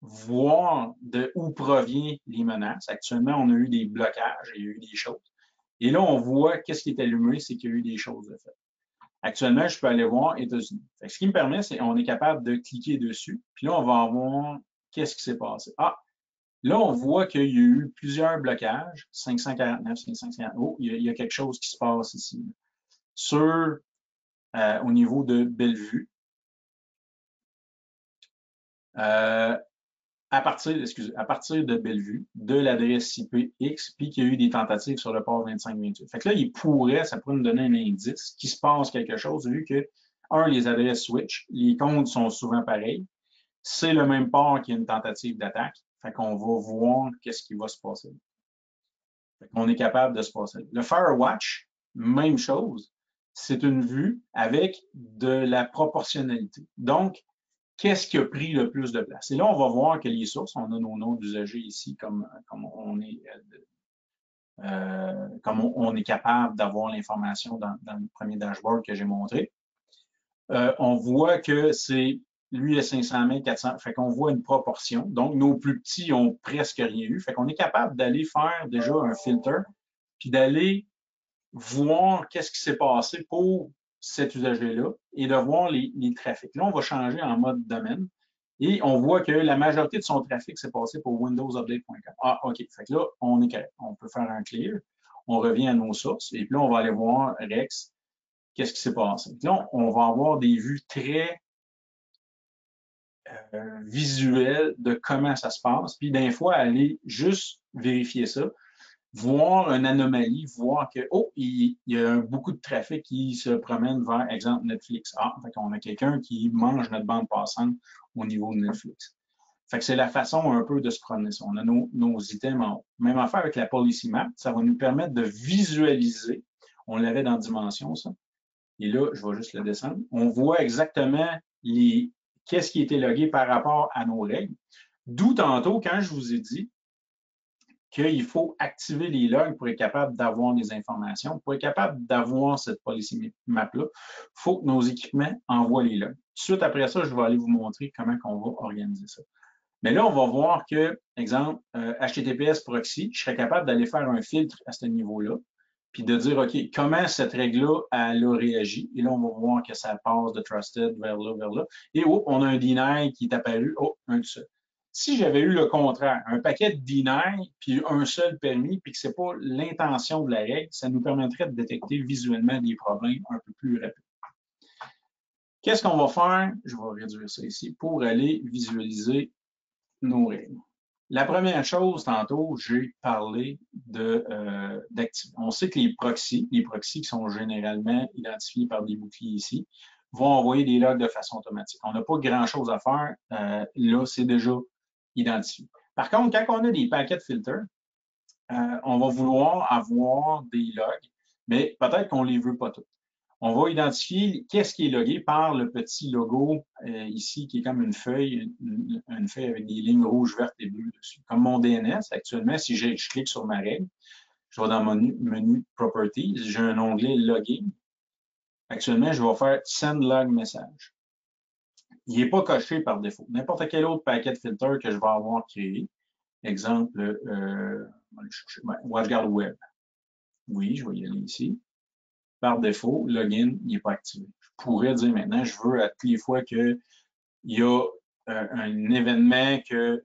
voir de où proviennent les menaces. Actuellement, on a eu des blocages, il y a eu des choses. Et là, on voit qu'est-ce qui est allumé, c'est qu'il y a eu des choses de fait. Actuellement, je peux aller voir États-Unis. Ce qui me permet, c'est qu'on est capable de cliquer dessus. Puis là, on va voir qu'est-ce qui s'est passé. Ah, là, on voit qu'il y a eu plusieurs blocages. 549, 550. Oh, il y, a, il y a quelque chose qui se passe ici. Sur euh, au niveau de Bellevue. Euh, à partir, excusez, à partir de Bellevue, de l'adresse IP X, puis qu'il y a eu des tentatives sur le port 2528. Fait que là, il pourrait, ça pourrait nous donner un indice qu'il se passe quelque chose, vu que, un, les adresses switch, les comptes sont souvent pareils. C'est le même port qui a une tentative d'attaque. Fait qu'on va voir qu'est-ce qui va se passer. Fait qu'on est capable de se passer. Le Firewatch, même chose c'est une vue avec de la proportionnalité. Donc, qu'est-ce qui a pris le plus de place? Et là, on va voir que les sources, on a nos noms d'usagers ici comme, comme on est euh, comme on, est capable d'avoir l'information dans, le premier dashboard que j'ai montré. Euh, on voit que c'est lui a 500 000, 400, fait qu'on voit une proportion. Donc, nos plus petits ont presque rien eu. Fait qu'on est capable d'aller faire déjà un filter, puis d'aller voir qu'est-ce qui s'est passé pour cet usager-là et de voir les, trafics. Là, on va changer en mode domaine et on voit que la majorité de son trafic s'est passé pour windowsupdate.com. Ah, OK. Fait là, on est correct. On peut faire un clear. On revient à nos sources et puis là, on va aller voir Rex. Qu'est-ce qui s'est passé? Là, on va avoir des vues très euh, visuelles de comment ça se passe. Puis, d'un fois, aller juste vérifier ça voir une anomalie, voir que, oh, il, y a beaucoup de trafic qui se promène vers, exemple, Netflix. Ah, fait qu'on a quelqu'un qui mange notre bande passante au niveau de Netflix. Fait que c'est la façon un peu de se promener. On a nos, nos items en haut. Même affaire avec la policy map, ça va nous permettre de visualiser. On l'avait dans Dimension, ça. Et là, je vais juste le descendre. On voit exactement les qu'est-ce qui était logué par rapport à nos règles. D'où tantôt, quand je vous ai dit, qu'il faut activer les logs pour être capable d'avoir des informations. Pour être capable d'avoir cette policy map-là, il faut que nos équipements envoient les logs. Suite après ça, je vais aller vous montrer comment on va organiser ça. Mais là, on va voir que, exemple, HTTPS euh, proxy, je serais capable d'aller faire un filtre à ce niveau-là, puis de dire, OK, comment cette règle-là, elle a réagi? Et là, on va voir que ça passe de trusted vers là, vers là. Et oh, on a un deny qui est apparu. Oh, un de seul. Si j'avais eu le contraire, un paquet de puis un seul permis, puis que ce n'est pas l'intention de la règle, ça nous permettrait de détecter visuellement des problèmes un peu plus rapides. Qu'est-ce qu'on va faire? Je vais réduire ça ici pour aller visualiser nos règles. La première chose, tantôt, j'ai parlé de euh, On sait que les proxys, les proxys qui sont généralement identifiés par des boucliers ici, vont envoyer des logs de façon automatique. On n'a pas grand-chose à faire. Euh, là, c'est déjà Par contre, quand on a des paquets de filters, euh, on va vouloir avoir des logs, mais peut-être qu'on ne les veut pas tous. On va identifier qu'est-ce qui est logué par le petit logo euh, ici, qui est comme une feuille, une, feuille avec des lignes rouges, vertes et bleues dessus. Comme mon DNS, actuellement, si je, clique sur ma règle, je vais dans mon menu, menu Properties, j'ai un onglet Logging. Actuellement, je vais faire Send Log Message il n'est pas coché par défaut. N'importe quel autre paquet de filter que je vais avoir créé, exemple, euh, WatchGuard Web. Oui, je vais y aller ici. Par défaut, login, n'est pas activé. Je pourrais dire maintenant, je veux à toutes les fois qu'il y a euh, un événement que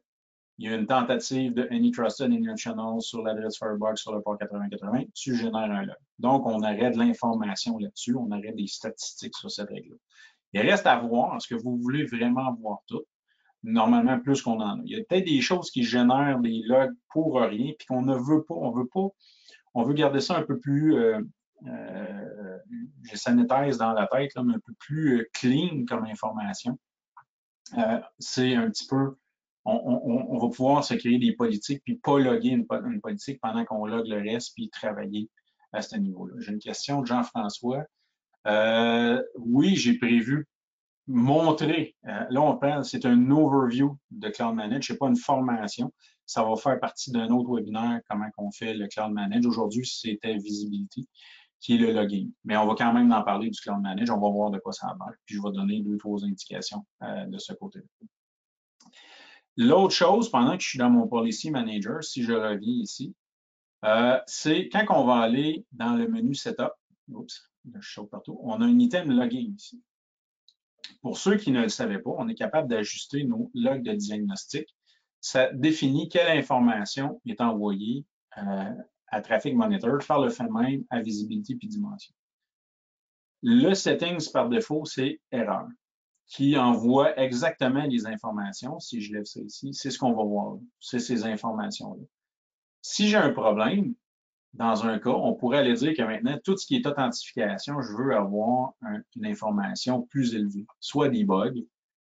il y a une tentative de Any Trusted in Channel sur l'adresse Firebox sur le port 8080, tu génères un log. Donc, on aurait de l'information là-dessus, on aurait des statistiques sur cette règle-là. Il reste à voir, est-ce que vous voulez vraiment voir tout? Normalement, plus qu'on en a. Il y a peut-être des choses qui génèrent des logs pour rien, puis qu'on ne veut pas, on veut pas, on veut garder ça un peu plus, euh, euh, je dans la tête, mais un peu plus euh, clean comme information. Euh, c'est un petit peu on, va pouvoir se créer des politiques puis pas loguer une, politique pendant qu'on log le reste puis travailler à ce niveau-là. J'ai une question de Jean-François. Euh, oui, j'ai prévu montrer, euh, là on parle, c'est un overview de Cloud Manage, c'est pas une formation. Ça va faire partie d'un autre webinaire, comment on fait le Cloud Manage. Aujourd'hui, c'était Visibility, qui est le login. Mais on va quand même en parler du Cloud Manage, on va voir de quoi ça va puis je vais donner deux, trois indications euh, de ce côté-là. L'autre chose, pendant que je suis dans mon Policy Manager, si je reviens ici, euh, c'est quand on va aller dans le menu Setup, oups, je partout, on a un item Login ici. Pour ceux qui ne le savaient pas, on est capable d'ajuster nos logs de diagnostic. Ça définit quelle information est envoyée euh, à Traffic Monitor par le fait même à Visibility puis Dimension. Le settings par défaut, c'est erreur qui envoie exactement les informations. Si je lève ça ici, c'est ce qu'on va voir. C'est ces informations-là. Si j'ai un problème, dans un cas, on pourrait aller dire que maintenant, tout ce qui est authentification, je veux avoir une information plus élevée, soit des bugs,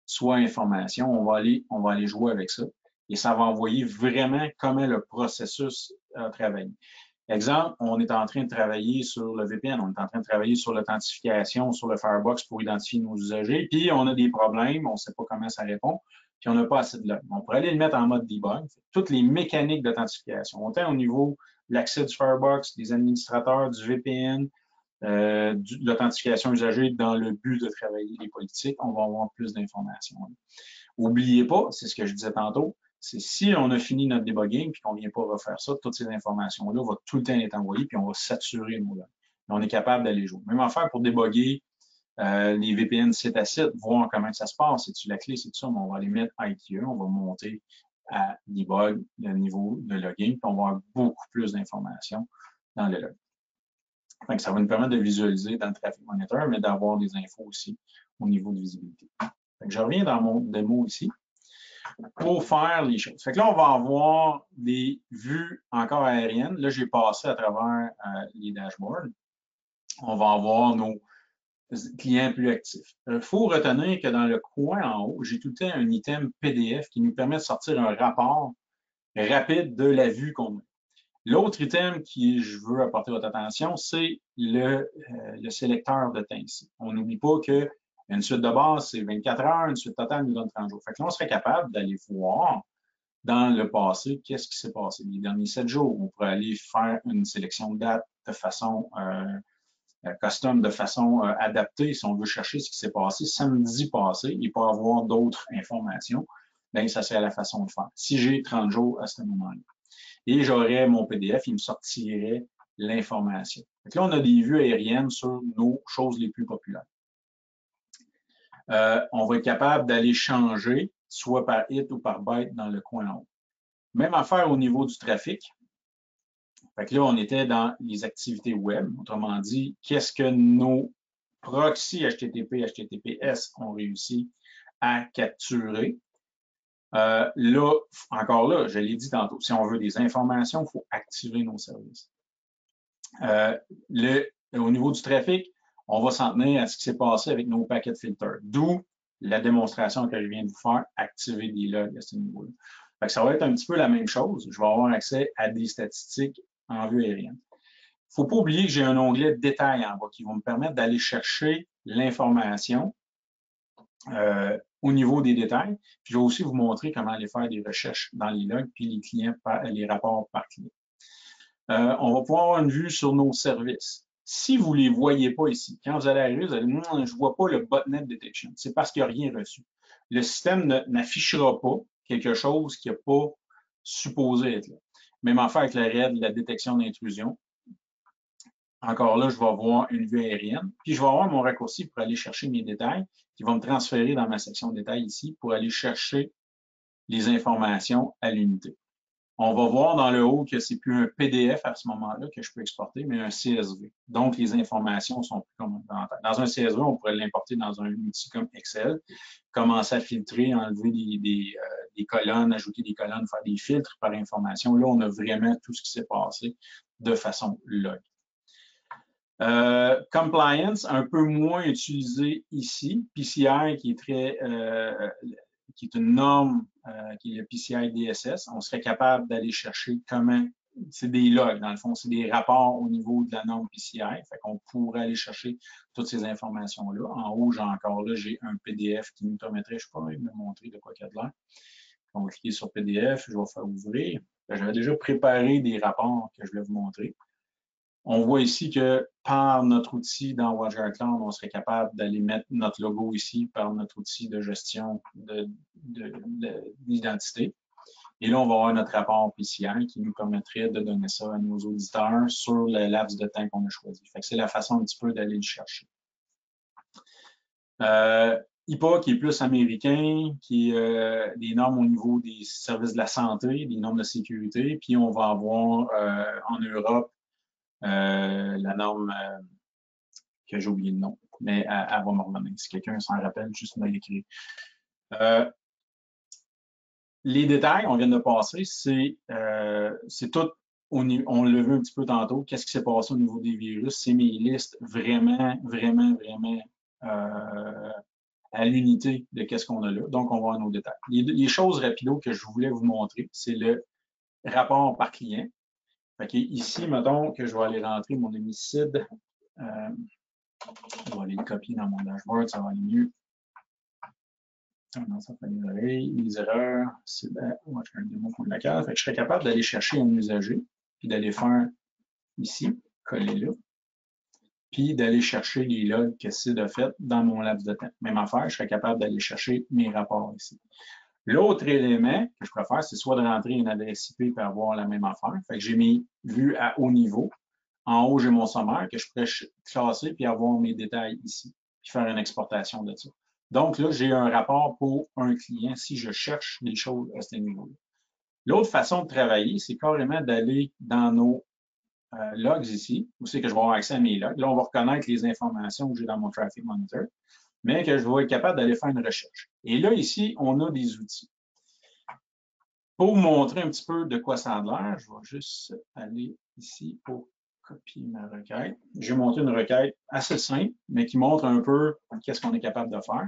soit information. On va aller, on va aller jouer avec ça et ça va envoyer vraiment comment le processus a travaillé. Exemple, on est en train de travailler sur le VPN, on est en train de travailler sur l'authentification, sur le Firebox pour identifier nos usagers, puis on a des problèmes, on ne sait pas comment ça répond, puis on n'a pas assez de logs. On pourrait aller le mettre en mode debug. Toutes les mécaniques d'authentification, autant au niveau l'accès du Firebox, des administrateurs, du VPN, euh, de l'authentification usagée dans le but de travailler les politiques, on va avoir plus d'informations. Oubliez pas, c'est ce que je disais tantôt, c'est si on a fini notre debugging puis qu'on ne vient pas refaire ça, toutes ces informations-là vont tout le temps être envoyées puis on va saturer nos logs. On est capable d'aller jouer. Même affaire pour débugger euh, les VPN site à site, voir comment ça se passe. C'est-tu la clé, c'est tout ça, mais on va les mettre ITE, on va monter à debug le niveau de login, puis on va avoir beaucoup plus d'informations dans le log. ça va nous permettre de visualiser dans le Traffic Monitor, mais d'avoir des infos aussi au niveau de visibilité. je reviens dans mon démo ici pour faire les choses. Fait que là, on va avoir des vues encore aériennes. Là, j'ai passé à travers euh, les dashboards. On va avoir nos clients plus actifs. Il faut retenir que dans le coin en haut, j'ai tout un item PDF qui nous permet de sortir un rapport rapide de la vue qu'on a. L'autre item qui je veux apporter votre attention, c'est le, euh, le sélecteur de temps ici. On n'oublie pas que une suite de base, c'est 24 heures, une suite totale nous donne 30 jours. Fait que là, on serait capable d'aller voir dans le passé qu'est-ce qui s'est passé les derniers 7 jours. On pourrait aller faire une sélection de dates de façon euh, euh, custom, de façon euh, adaptée, si on veut chercher ce qui s'est passé samedi passé et pas avoir d'autres informations, bien, ça serait la façon de faire. Si j'ai 30 jours à ce moment-là. Et j'aurais mon PDF, il me sortirait l'information. Là, on a des vues aériennes sur nos choses les plus populaires. Euh, on va être capable d'aller changer, soit par hit ou par byte dans le coin en haut. Même affaire au niveau du trafic. Fait que là, on était dans les activités web. Autrement dit, qu'est-ce que nos proxys HTTP, HTTPS ont réussi à capturer? Euh, là, encore là, je l'ai dit tantôt, si on veut des informations, il faut activer nos services. Euh, le, au niveau du trafic, on va s'en tenir à ce qui s'est passé avec nos packet filters. D'où la démonstration que je viens de vous faire, activer des logs à ce niveau-là. Ça va être un petit peu la même chose. Je vais avoir accès à des statistiques en vue aérienne. Il ne faut pas oublier que j'ai un onglet détail en bas qui va me permettre d'aller chercher l'information euh, au niveau des détails. je vais aussi vous montrer comment aller faire des recherches dans les logs puis les clients, les rapports par client. Euh, on va pouvoir avoir une vue sur nos services. Si vous ne les voyez pas ici, quand vous allez arriver, vous allez dire, je ne vois pas le botnet detection. C'est parce qu'il n'y a rien reçu. Le système n'affichera pas quelque chose qui n'a pas supposé être là. Même affaire avec la RAID, la détection d'intrusion. Encore là, je vais avoir une vue aérienne. Puis je vais avoir mon raccourci pour aller chercher mes détails qui vont me transférer dans ma section détails ici pour aller chercher les informations à l'unité. On va voir dans le haut que c'est plus un PDF à ce moment-là que je peux exporter, mais un CSV. Donc, les informations sont plus complémentaires. Dans un CSV, on pourrait l'importer dans un outil comme Excel, commencer à filtrer, enlever des, euh, des, colonnes, ajouter des colonnes, faire des filtres par information. Là, on a vraiment tout ce qui s'est passé de façon log. Euh, compliance, un peu moins utilisé ici. PCI, qui est très, euh, qui est une norme, euh, qui est le PCI DSS, on serait capable d'aller chercher comment, c'est des logs, dans le fond, c'est des rapports au niveau de la norme PCI, fait qu'on pourrait aller chercher toutes ces informations-là. En j'ai encore là, j'ai un PDF qui nous permettrait, je de me montrer de quoi qu'il y a de l'air. On va cliquer sur PDF, je vais faire ouvrir. J'avais déjà préparé des rapports que je vais vous montrer. On voit ici que par notre outil dans WatchGuard Cloud, on serait capable d'aller mettre notre logo ici par notre outil de gestion d'identité. Et là, on va avoir notre rapport PCI qui nous permettrait de donner ça à nos auditeurs sur le laps de temps qu'on a choisi. c'est la façon un petit peu d'aller le chercher. euh, IPA qui est plus américain, qui est euh, des normes au niveau des services de la santé, des normes de sécurité, puis on va avoir euh, en Europe la norme euh, que j'ai oublié le nom, mais elle, va me. Si quelqu'un s'en rappelle, juste me l'écrire. Euh, les détails, on vient de passer, c'est tout, on, on l'a vu un petit peu tantôt, qu'est-ce qui s'est passé au niveau des virus, c'est mes listes vraiment, vraiment, vraiment à l'unité de qu'est-ce qu'on a là. Donc, on va voir nos détails. Les, les choses rapido que je voulais vous montrer, c'est le rapport par client. Fait ici, mettons que je vais aller rentrer mon hémicide. Euh, je vais aller le copier dans mon dashboard, ça va aller mieux. Ah non, ça fait les oreilles, les erreurs, c'est ben, moi, je un démo pour la case. Fait je serais capable d'aller chercher un usager, puis d'aller faire ici, coller là, puis d'aller chercher les logs que c'est de fait dans mon laps de temps. Même affaire, je serais capable d'aller chercher mes rapports ici. L'autre élément que je préfère, c'est soit de rentrer une adresse IP pour avoir la même affaire. Fait que j'ai mis vue à haut niveau. En haut, j'ai mon sommaire que je pourrais classer puis avoir mes détails ici, puis faire une exportation de ça. Donc là, j'ai un rapport pour un client si je cherche des choses à ce niveau-là. L'autre façon de travailler, c'est carrément d'aller dans nos euh, logs ici, où c'est que je vais avoir accès à mes logs. Là, on va reconnaître les informations que j'ai dans mon Traffic Monitor mais que je vais être capable d'aller faire une recherche. Et là, ici, on a des outils. Pour vous montrer un petit peu de quoi ça a l'air, je vais juste aller ici pour copier ma requête. J'ai monté une requête assez simple, mais qui montre un peu qu'est-ce qu'on est capable de faire.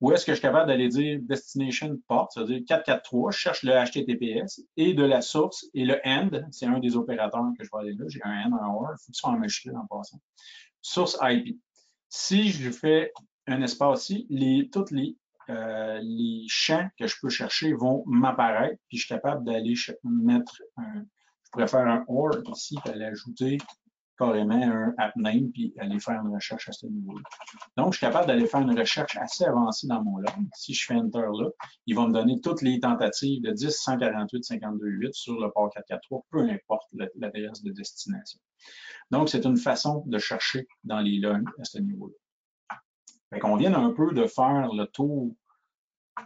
Où est-ce que je suis capable d'aller dire destination port, c'est-à-dire 443, je cherche le HTTPS et de la source et le end, c'est un des opérateurs que je vais aller là, j'ai un end, un OR, il faut que ce soit en en passant. Source IP. Si je fais un espace ici, les, tous les, euh, les champs que je peux chercher vont m'apparaître, puis je suis capable d'aller mettre un, je pourrais faire un OR ici, puis aller ajouter carrément un app name, puis aller faire une recherche à ce niveau-là. Donc, je suis capable d'aller faire une recherche assez avancée dans mon log. Si je fais Enter là, il va me donner toutes les tentatives de 10, 148, 52, 8 sur le port 443, peu importe l'adresse de destination. Donc, c'est une façon de chercher dans les logs à ce niveau-là. Fait qu'on vient un peu de faire le tour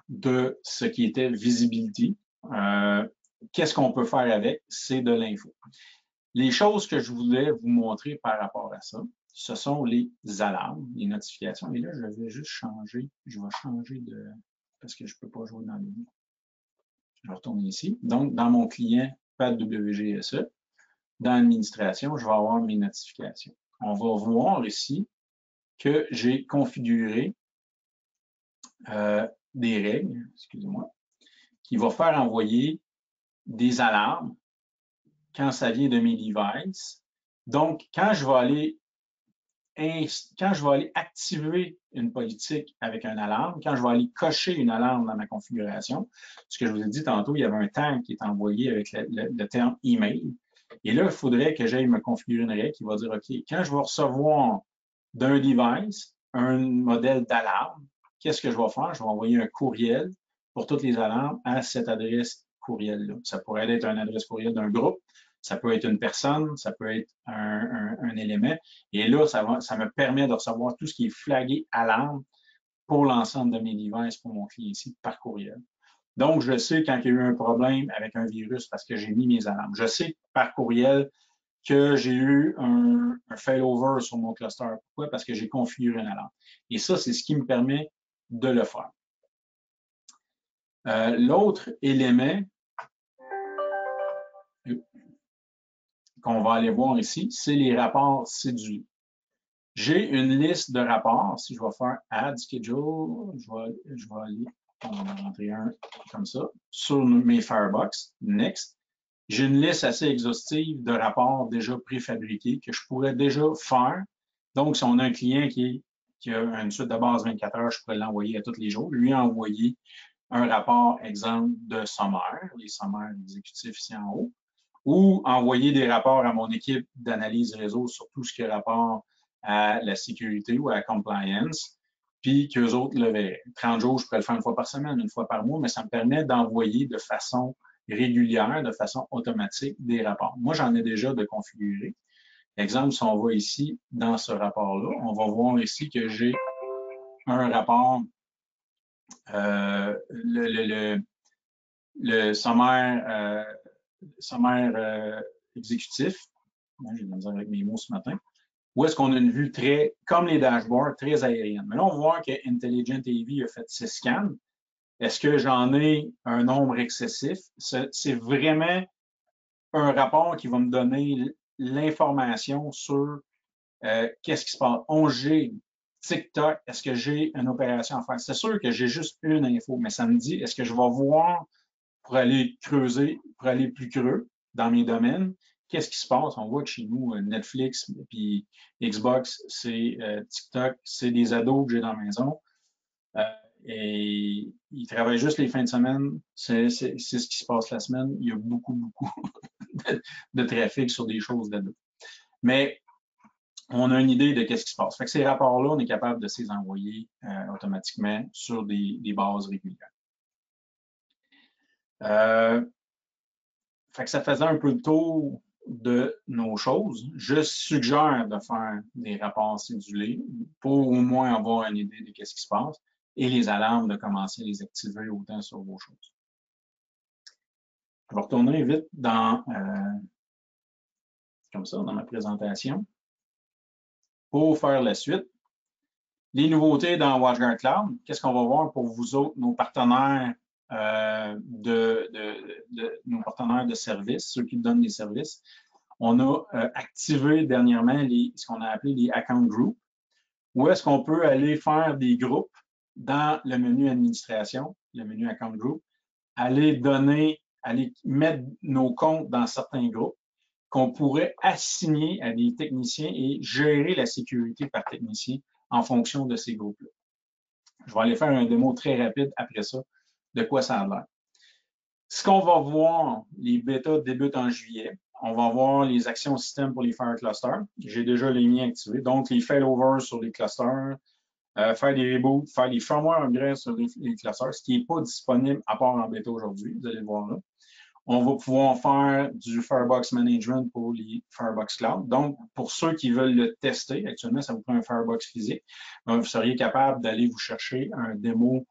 de ce qui était visibility. Euh, Qu'est-ce qu'on peut faire avec? C'est de l'info. Les choses que je voulais vous montrer par rapport à ça, ce sont les alarmes, les notifications. Et là, je vais juste changer. Je vais changer de... parce que je ne peux pas jouer dans les... Je vais retourner ici. Donc, dans mon client PAD WGSE, dans l'administration, je vais avoir mes notifications. On va voir ici que j'ai configuré euh, des règles, excusez-moi, qui vont faire envoyer des alarmes quand ça vient de mes devices. Donc, quand je vais aller quand je vais aller activer une politique avec un alarme, quand je vais aller cocher une alarme dans ma configuration, ce que je vous ai dit tantôt, il y avait un tag qui est envoyé avec le, le terme email. Et là, il faudrait que j'aille me configurer une règle qui va dire, OK, quand je vais recevoir d'un device, un modèle d'alarme. Qu'est-ce que je vais faire? Je vais envoyer un courriel pour toutes les alarmes à cette adresse courriel-là. Ça pourrait être une adresse courriel d'un groupe, ça peut être une personne, ça peut être un, élément. Et là, ça, ça me permet de recevoir tout ce qui est flagué alarme pour l'ensemble de mes devices pour mon client ici par courriel. Donc, je sais quand il y a eu un problème avec un virus parce que j'ai mis mes alarmes. Je sais par courriel que j'ai eu un, failover sur mon cluster. Pourquoi? Parce que j'ai configuré une alarme. Et ça, c'est ce qui me permet de le faire. Euh, l'autre élément qu'on va aller voir ici, c'est les rapports cédulés. J'ai une liste de rapports. Si je vais faire Add Schedule, je vais, aller en rentrer un comme ça sur mes Firebox. Next. J'ai une liste assez exhaustive de rapports déjà préfabriqués que je pourrais déjà faire. Donc, si on a un client qui, qui a une suite de base 24 heures, je pourrais l'envoyer à tous les jours, lui envoyer un rapport, exemple, de sommaire, les sommaires exécutifs ici en haut, ou envoyer des rapports à mon équipe d'analyse réseau sur tout ce qui est rapport à la sécurité ou à la compliance, puis qu'eux autres le verraient. 30 jours, je pourrais le faire une fois par semaine, une fois par mois, mais ça me permet d'envoyer de façon régulière, de façon automatique, des rapports. Moi, j'en ai déjà de configurer. Exemple, si on va ici dans ce rapport-là, on va voir ici que j'ai un rapport, euh, le, sommaire, euh, sommaire euh, exécutif. J'ai de avec mes mots ce matin. Où est-ce qu'on a une vue très, comme les dashboards, très aérienne. Mais là, on va voir que Intelligent AV a fait six scans. Est-ce que j'en ai un nombre excessif? C'est vraiment un rapport qui va me donner l'information sur euh, qu'est-ce qui se passe. 11G, TikTok, est-ce que j'ai une opération à faire? C'est sûr que j'ai juste une info, mais ça me dit, est-ce que je vais voir pour aller creuser, pour aller plus creux dans mes domaines? Qu'est-ce qui se passe? On voit que chez nous, euh, Netflix, puis Xbox, c'est euh, TikTok, c'est des ados que j'ai dans la maison. Et ils travaillent juste les fins de semaine. C'est ce qui se passe la semaine. Il y a beaucoup, beaucoup de, trafic sur des choses là-dedans. Mais on a une idée de qu'est-ce qui se passe. Fait que ces rapports-là, on est capable de les envoyer euh, automatiquement sur des, bases régulières. Euh, fait que ça faisait un peu le tour de nos choses. Je suggère de faire des rapports cédulés pour au moins avoir une idée de qu'est-ce qui se passe et les alarmes de commencer à les activer autant sur vos choses. Je vais retourner vite dans, euh, comme ça, dans ma présentation pour faire la suite. Les nouveautés dans WatchGuard Cloud, qu'est-ce qu'on va voir pour vous autres, nos partenaires euh, de, nos partenaires de services, ceux qui donnent des services? On a euh, activé dernièrement les, ce qu'on a appelé les account groups, où est-ce qu'on peut aller faire des groupes dans le menu administration, le menu account group, aller donner, aller mettre nos comptes dans certains groupes qu'on pourrait assigner à des techniciens et gérer la sécurité par technicien en fonction de ces groupes-là. Je vais aller faire un démo très rapide après ça de quoi ça a l'air. Ce qu'on va voir, les bêtas débutent en juillet. On va voir les actions système pour les Fire Clusters. J'ai déjà les miens activés. Donc, les failovers sur les clusters, euh, faire des reboots, faire des firmware upgrades sur les, classeurs, ce qui n'est pas disponible à part en bêta aujourd'hui, vous allez le voir là. On va pouvoir faire du Firebox Management pour les Firebox Cloud. Donc, pour ceux qui veulent le tester, actuellement, ça vous prend un Firebox physique. vous seriez capable d'aller vous chercher un démo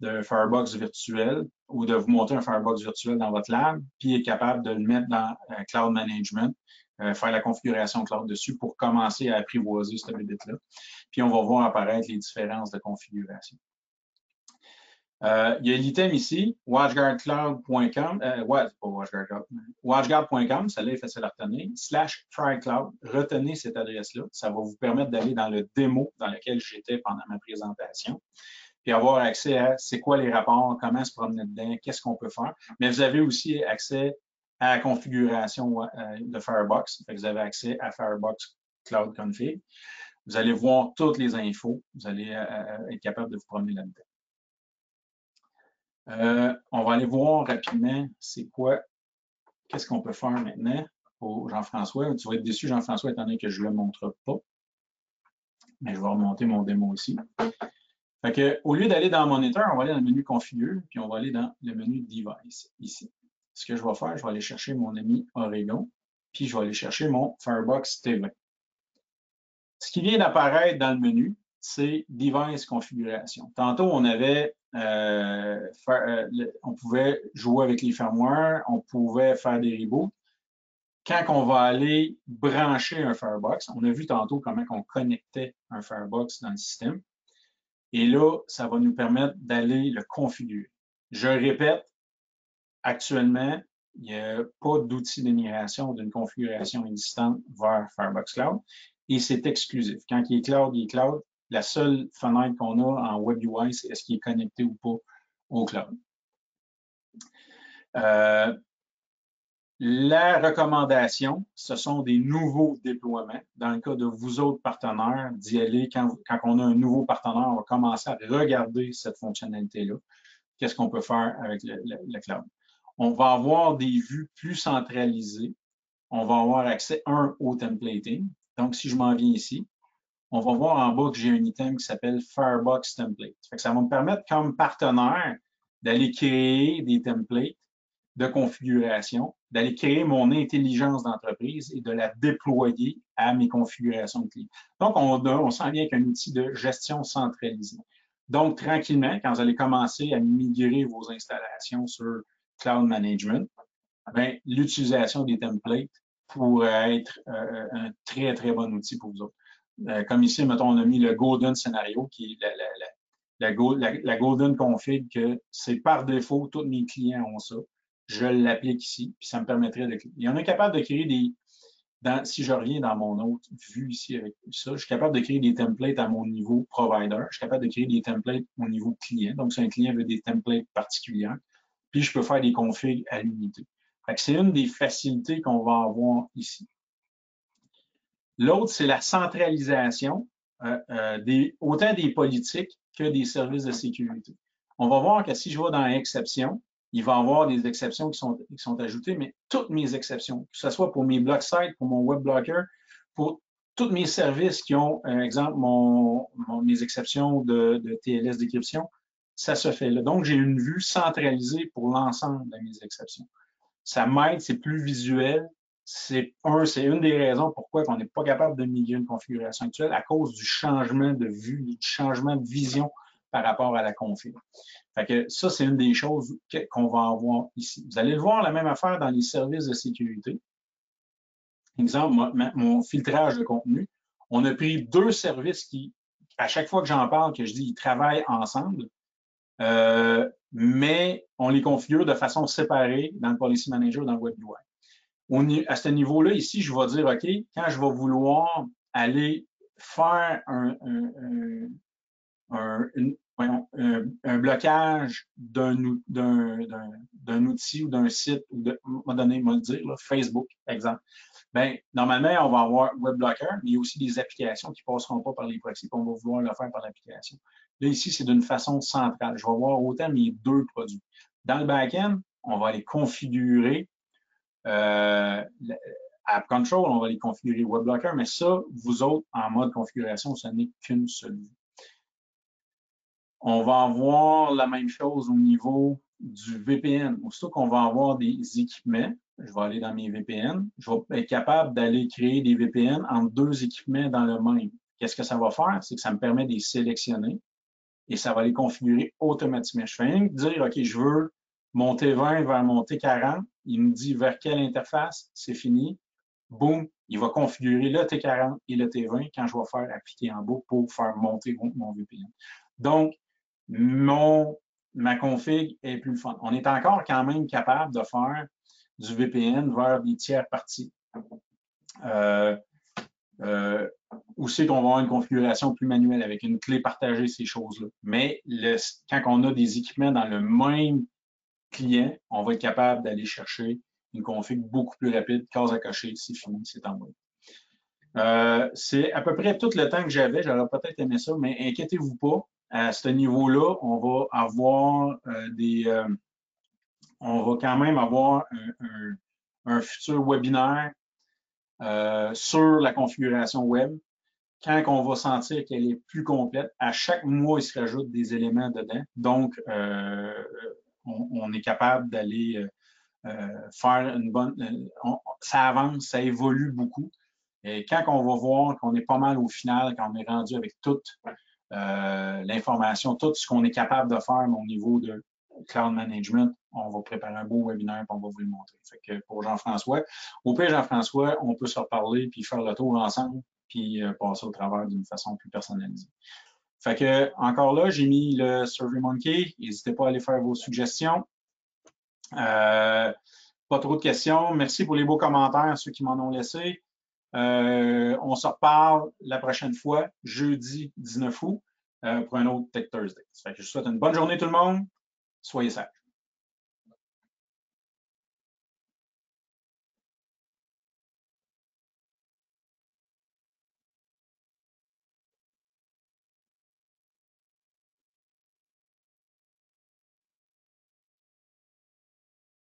de Firebox virtuel ou de vous monter un Firebox virtuel dans votre lab, puis être capable de le mettre dans euh, Cloud Management euh, faire la configuration cloud dessus pour commencer à apprivoiser cette bébête-là. Puis on va voir apparaître les différences de configuration. Euh, il y a l'item ici, watchguardcloud.com, euh, pas watchguard, watchguard.com, celle-là est facile à retenir, slash trycloud. Retenez cette adresse-là. Ça va vous permettre d'aller dans le démo dans lequel j'étais pendant ma présentation, puis avoir accès à c'est quoi les rapports, comment se promener dedans, qu'est-ce qu'on peut faire. Mais vous avez aussi accès à la configuration euh, de Firebox. vous avez accès à Firebox Cloud Config. Vous allez voir toutes les infos. Vous allez euh, euh, être capable de vous promener là-dedans. on va aller voir rapidement c'est quoi, qu'est-ce qu'on peut faire maintenant pour Jean-François. Tu vas être déçu, Jean-François, étant donné que je ne le montre pas. Mais je vais remonter mon démo ici. Fait que, au lieu d'aller dans Monitor, on va aller dans le menu Configure, puis on va aller dans le menu Device, ici ce que je vais faire, je vais aller chercher mon ami Oregon, puis je vais aller chercher mon Firebox TV. Ce qui vient d'apparaître dans le menu, c'est device configuration. Tantôt, on avait, euh, euh, on pouvait jouer avec les firmware, on pouvait faire des reboots. Quand on va aller brancher un Firebox, on a vu tantôt comment on connectait un Firebox dans le système. Et là, ça va nous permettre d'aller le configurer. Je répète, actuellement, il n'y a pas d'outil de d'une configuration existante vers Firebox Cloud et c'est exclusif. Quand il est cloud, il est cloud. La seule fenêtre qu'on a en Web UI, c'est est-ce qu'il est connecté ou pas au cloud. Euh, la recommandation, ce sont des nouveaux déploiements. Dans le cas de vous autres partenaires, d'y aller quand, on a un nouveau partenaire, on va commencer à regarder cette fonctionnalité-là. Qu'est-ce qu'on peut faire avec le, cloud? On va avoir des vues plus centralisées. On va avoir accès, un, au templating. Donc, si je m'en viens ici, on va voir en bas que j'ai un item qui s'appelle Firebox Template. Ça, va me permettre, comme partenaire, d'aller créer des templates de configuration, d'aller créer mon intelligence d'entreprise et de la déployer à mes configurations de clients. Donc, on, on s'en vient avec un outil de gestion centralisée. Donc, tranquillement, quand vous allez commencer à migrer vos installations sur Cloud Management, ben, l'utilisation des templates pourrait être euh, un très, très bon outil pour vous autres. Euh, comme ici, mettons, on a mis le Golden Scenario, qui est la, la, Golden Config, que c'est par défaut, tous mes clients ont ça. Je l'applique ici, puis ça me permettrait de... Il y en a capable de créer des... Dans, si je reviens dans mon autre vue ici avec ça, je suis capable de créer des templates à mon niveau provider. Je suis capable de créer des templates au niveau client. Donc, si un client veut des templates particuliers, puis je peux faire des configs à l'unité. C'est une des facilités qu'on va avoir ici. L'autre, c'est la centralisation euh, euh, des, autant des politiques que des services de sécurité. On va voir que si je vais dans exception, il va y avoir des exceptions qui sont, qui sont ajoutées, mais toutes mes exceptions, que ce soit pour mes block sites, pour mon web blocker, pour tous mes services qui ont, par exemple, mon, mes exceptions de, de TLS décryption, ça se fait là. Donc, j'ai une vue centralisée pour l'ensemble de mes exceptions. Ça m'aide, c'est plus visuel, c'est un, c'est une des raisons pourquoi on n'est pas capable de migrer une configuration actuelle à cause du changement de vue, du changement de vision par rapport à la config. Fait que ça, c'est une des choses qu'on va avoir ici. Vous allez le voir la même affaire dans les services de sécurité. Exemple, mon filtrage de contenu. On a pris deux services qui, à chaque fois que j'en parle, que je dis ils travaillent ensemble, euh, mais on les configure de façon séparée dans le Policy Manager dans le Web UI à ce niveau-là, ici, je vais dire, OK, quand je vais vouloir aller faire un, blocage d'un outil ou d'un site, ou de, on va donner, le dire, Facebook, exemple. Bien, normalement, on va avoir WebBlocker, mais il y a aussi des applications qui ne passeront pas par les proxys, on va vouloir le faire par l'application. Là, ici, c'est d'une façon centrale. Je vais voir autant mes deux produits. Dans le back-end, on va les configurer euh, App Control, on va les configurer WebBlocker, mais ça, vous autres, en mode configuration, ce n'est qu'une seule vue. On va avoir la même chose au niveau du VPN. Aussitôt qu'on va avoir des équipements, je vais aller dans mes VPN, je vais être capable d'aller créer des VPN entre deux équipements dans le même. Qu'est-ce que ça va faire? C'est que ça me permet de les sélectionner et ça va les configurer automatiquement. Je fais rien dire, OK, je veux mon T20 vers mon T40, il me dit vers quelle interface, c'est fini. Boum, il va configurer le T40 et le T20 quand je vais faire appliquer en bas pour faire monter mon VPN. Donc, mon, ma config est plus fun. On est encore quand même capable de faire du VPN vers des tiers parties. Euh, euh, où c'est qu'on va avoir une configuration plus manuelle avec une clé partagée, ces choses-là. Mais quand on a des équipements dans le même client, on va être capable d'aller chercher une config beaucoup plus rapide, case à cocher, c'est fini, c'est envoyé. Euh, c'est à peu près tout le temps que j'avais, j'aurais peut-être aimé ça, mais inquiétez-vous pas, à ce niveau-là, on va avoir euh, des... Euh, on va quand même avoir un, futur webinaire sur la configuration web. Quand on va sentir qu'elle est plus complète, à chaque mois, il se rajoute des éléments dedans. Donc, on, est capable d'aller euh, euh, faire une bonne. Euh, ça avance, ça évolue beaucoup. Et quand on va voir qu'on est pas mal au final, quand on est rendu avec tout euh, l'information, tout ce qu'on est capable de faire au niveau de cloud management. On va préparer un beau webinaire et on va vous le montrer. Pour Jean-François, au pire, Jean-François, on peut se reparler puis faire le tour ensemble puis euh, passer au travers d'une façon plus personnalisée. Fait que, encore là, j'ai mis le SurveyMonkey. N'hésitez pas à aller faire vos suggestions. Euh, pas trop de questions. Merci pour les beaux commentaires, ceux qui m'en ont laissé. Euh, on se reparle la prochaine fois, jeudi 19 août, pour un autre Tech Thursday. Je vous souhaite une bonne journée tout le monde. Soyez sages.